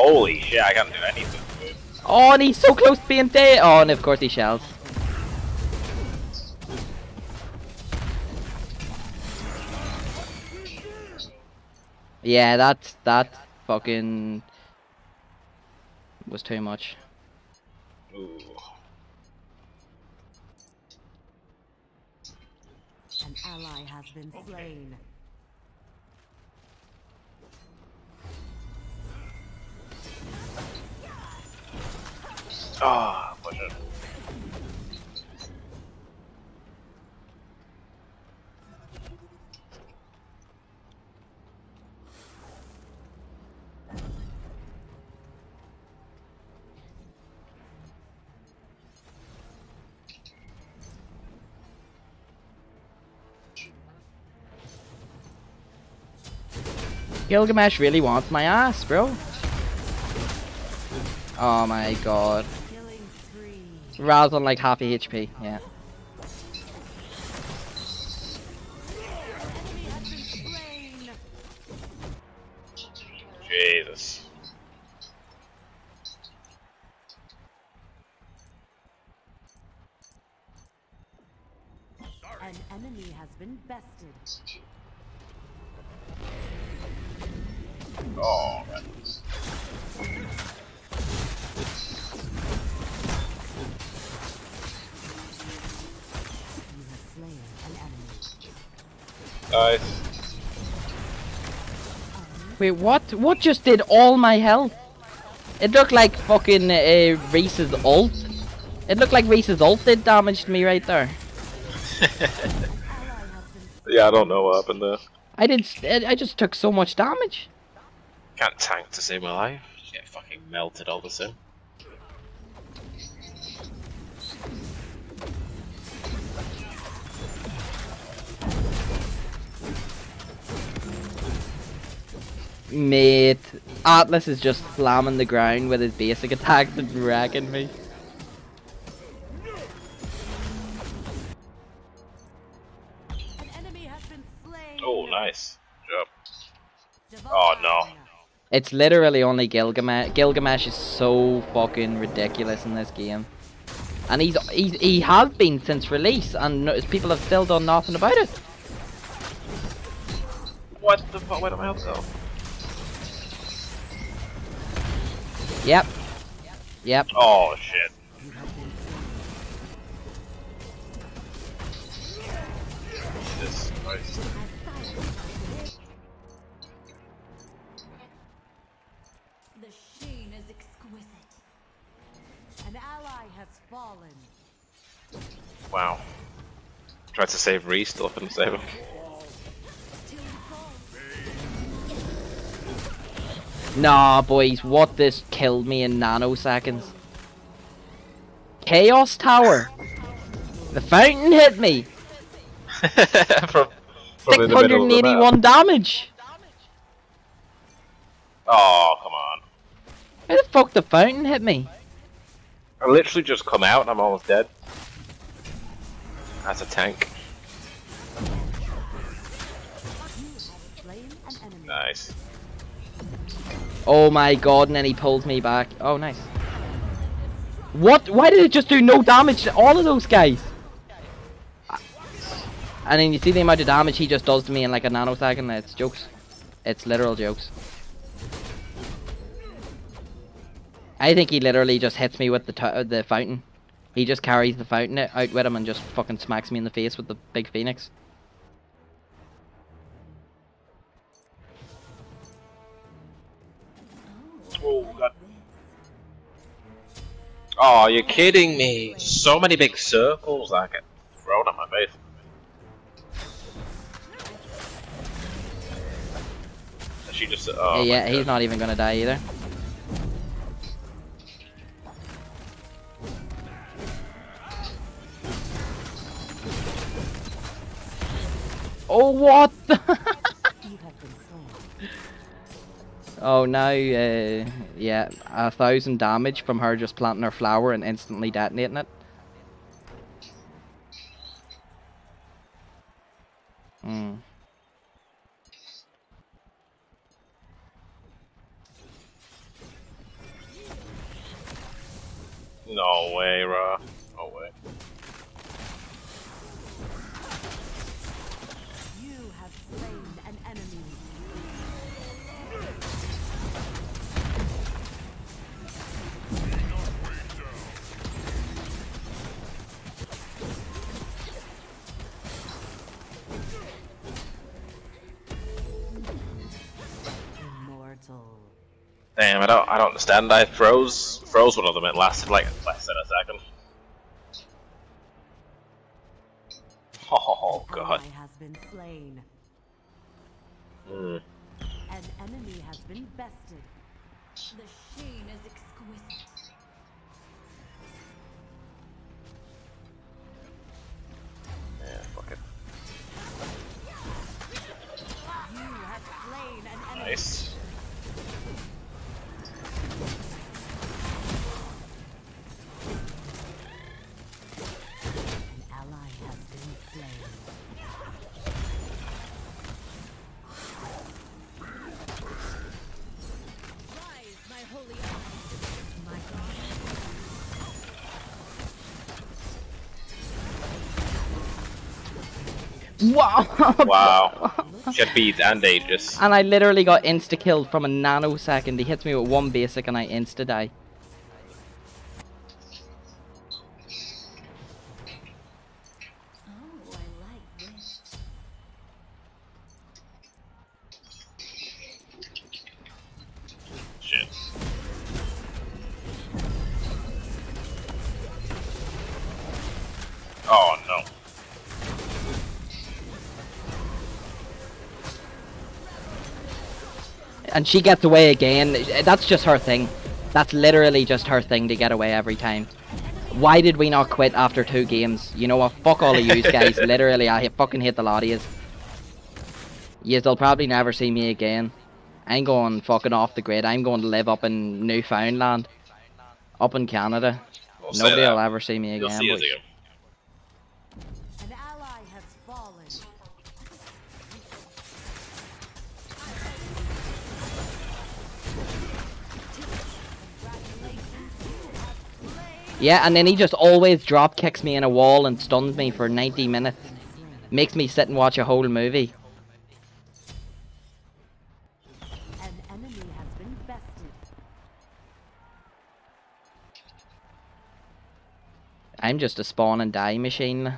Speaker 3: Holy shit, I can't do anything.
Speaker 2: Oh, and he's so close to being dead. Oh, and of course he shells. Yeah, that that fucking was too much.
Speaker 3: Ooh.
Speaker 7: An ally has been slain.
Speaker 3: Ah, oh, push it.
Speaker 2: Gilgamesh really wants my ass, bro. Oh my god.
Speaker 7: Killing spree.
Speaker 2: On like half a HP, yeah.
Speaker 7: Enemy has been slain.
Speaker 3: Jesus.
Speaker 7: An enemy has been bested.
Speaker 3: Oh, man. Nice.
Speaker 2: Wait, what? What just did all my health? It looked like fucking uh, Reese's ult. It looked like Reese's ult did damage to me right there.
Speaker 7: Ally has been
Speaker 3: Yeah, I don't know what happened there.
Speaker 2: I did. s- I I just took so much damage.
Speaker 3: Can't tank to save my life. Just get fucking melted all the same.
Speaker 2: Mate, Atlas is just slamming the ground with his basic attacks and wrecking me.
Speaker 7: An enemy has been slain.
Speaker 3: Oh, nice. Good job. Oh, no.
Speaker 2: It's literally only Gilgamesh. Gilgamesh is so fucking ridiculous in this game. And he's, he's he has been since release, and no, people have still done nothing about it.
Speaker 3: What the fuck? Where did my health go?
Speaker 2: Yep. Yep.
Speaker 3: Oh, shit. Jesus Christ.
Speaker 7: The sheen is exquisite. An ally has fallen.
Speaker 3: Wow. Tried to save Reese, still couldn't save him.
Speaker 2: Nah, boys, what this killed me in nanoseconds. Chaos Tower. The fountain hit me.
Speaker 3: from, from in the middle of the map.
Speaker 2: 681 damage.
Speaker 3: Oh, come on.
Speaker 2: How the fuck the fountain hit me?
Speaker 3: I literally just come out and I'm almost dead. As a tank.
Speaker 7: Slain an enemy.
Speaker 3: Nice.
Speaker 2: Oh my god, and then he pulls me back. Oh, nice. What? Why did it just do no damage to all of those guys? And then you see the amount of damage he just does to me in like a nanosecond. It's jokes. It's literal jokes. I think he literally just hits me with the t- uh, the fountain. He just carries the fountain out with him and just fucking smacks me in the face with the big phoenix.
Speaker 3: Oh, God. Oh, you're kidding me. So many big circles I get thrown at my face. She just. Oh,
Speaker 2: yeah,
Speaker 3: my
Speaker 2: he's not even gonna die either. Oh, what? oh, now, uh, yeah, a thousand damage from her just planting her flower and instantly detonating it. Hmm.
Speaker 3: No way, Ra.
Speaker 7: Immortal.
Speaker 3: Damn, I don't, I don't understand. I froze, froze one of them. It lasted like less than a second. Oh god.
Speaker 7: Has been slain.
Speaker 3: Hmm.
Speaker 7: An enemy has been bested. The sheen is exquisite.
Speaker 3: Yeah, fuck it.
Speaker 7: You have slain an enemy.
Speaker 3: Nice.
Speaker 2: Wow!
Speaker 3: Wow. Beat and Aegis.
Speaker 2: And I literally got insta killed from a nanosecond. He hits me with one basic and I insta And she gets away again. That's just her thing. That's literally just her thing to get away every time. Why did we not quit after two games? You know what? Fuck all of you guys. literally, I fucking hate the lot of yous. You'll probably never see me again. I'm going fucking off the grid. I'm going to live up in Newfoundland. Up in Canada.
Speaker 3: We'll
Speaker 2: Nobody will ever see me again. Yeah, and then he just always drop kicks me in a wall and stuns me for 90 minutes. Makes me sit and watch a whole movie.
Speaker 7: An enemy has been bested.
Speaker 2: I'm just a spawn and die machine.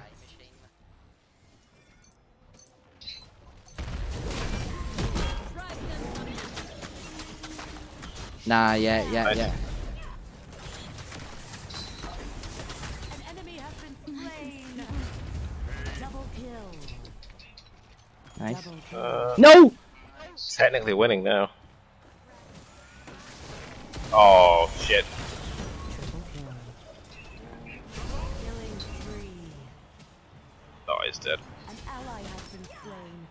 Speaker 2: Nah, yeah, yeah, yeah. Nice.
Speaker 3: Uh,
Speaker 2: No!
Speaker 3: technically winning now. Oh shit.
Speaker 7: Triple kill. Killing spree.
Speaker 3: Oh, he's dead.
Speaker 7: An ally has been slain.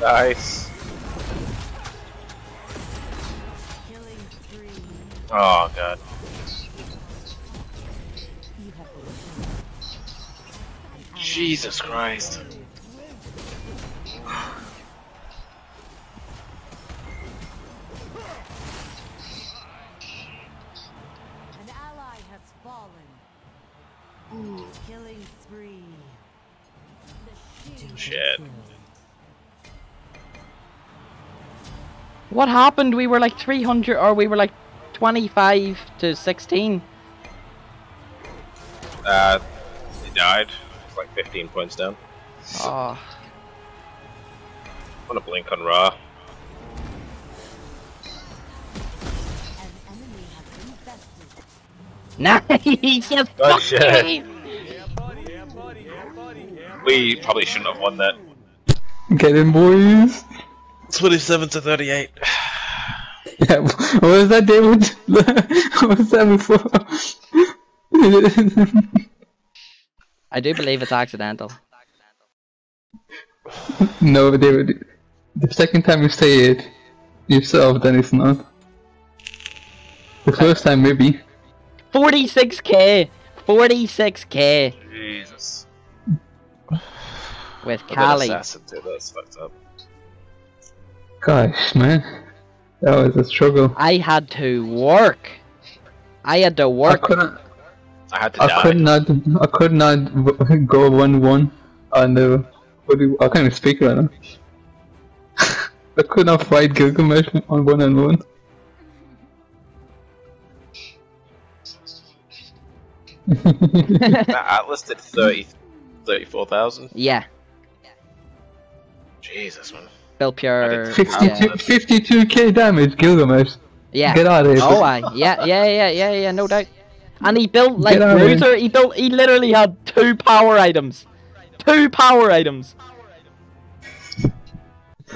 Speaker 3: Nice.
Speaker 7: Killing spree. The shield
Speaker 3: Shit.
Speaker 2: What happened? We were like 300, or we were like 25 to 16.
Speaker 3: Uh, he died. It's like 15 points down.
Speaker 2: Oh.
Speaker 3: I'm gonna blink on Ra.
Speaker 7: An enemy has been bested.
Speaker 2: Nice! Yes,
Speaker 3: Oh,
Speaker 2: fuck
Speaker 3: shit.
Speaker 2: me!
Speaker 3: We probably shouldn't have won that.
Speaker 1: Get in, boys.
Speaker 3: 27 to 38.
Speaker 1: Yeah, what was that, David? what was that before?
Speaker 2: I do believe it's accidental.
Speaker 1: no, David. The second time you say it yourself, then it's not. The first time, maybe.
Speaker 2: 46k! 46k
Speaker 3: Jesus.
Speaker 2: with
Speaker 3: I
Speaker 2: Kali.
Speaker 3: Assassin too, that's fucked up.
Speaker 1: Gosh, man. That was a struggle.
Speaker 2: I had to work. I had to
Speaker 1: I
Speaker 2: work.
Speaker 1: couldn't.
Speaker 3: I had to
Speaker 1: I
Speaker 3: die.
Speaker 1: could not. I could not go one-one on the. What do I can't even speak right now. I could not fight Gilgamesh on one on one.
Speaker 3: That Atlas did 30, 34,000.
Speaker 2: Yeah,
Speaker 3: Jesus, man.
Speaker 2: Belpier.
Speaker 1: 52, k damage, Gilgamesh.
Speaker 2: Yeah.
Speaker 1: Get out of here.
Speaker 2: Oh, I, yeah, yeah, yeah, yeah, yeah, no doubt. And he built like Bruiser. He built. He literally had two power items. Two power items.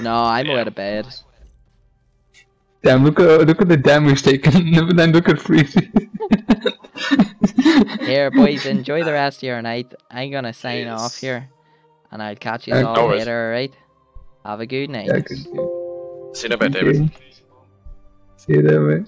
Speaker 2: no, I'm
Speaker 3: yeah.
Speaker 2: out of bed.
Speaker 1: Damn! Look at look at the damage taken. and then look at Freezy.
Speaker 2: here, boys, enjoy the rest of your night. I'm gonna sign
Speaker 3: yes.
Speaker 2: off here, and I'll catch you all later. All right. Have a good night.
Speaker 1: Yeah, good.
Speaker 3: See you in a bit, David.
Speaker 1: See you there, mate.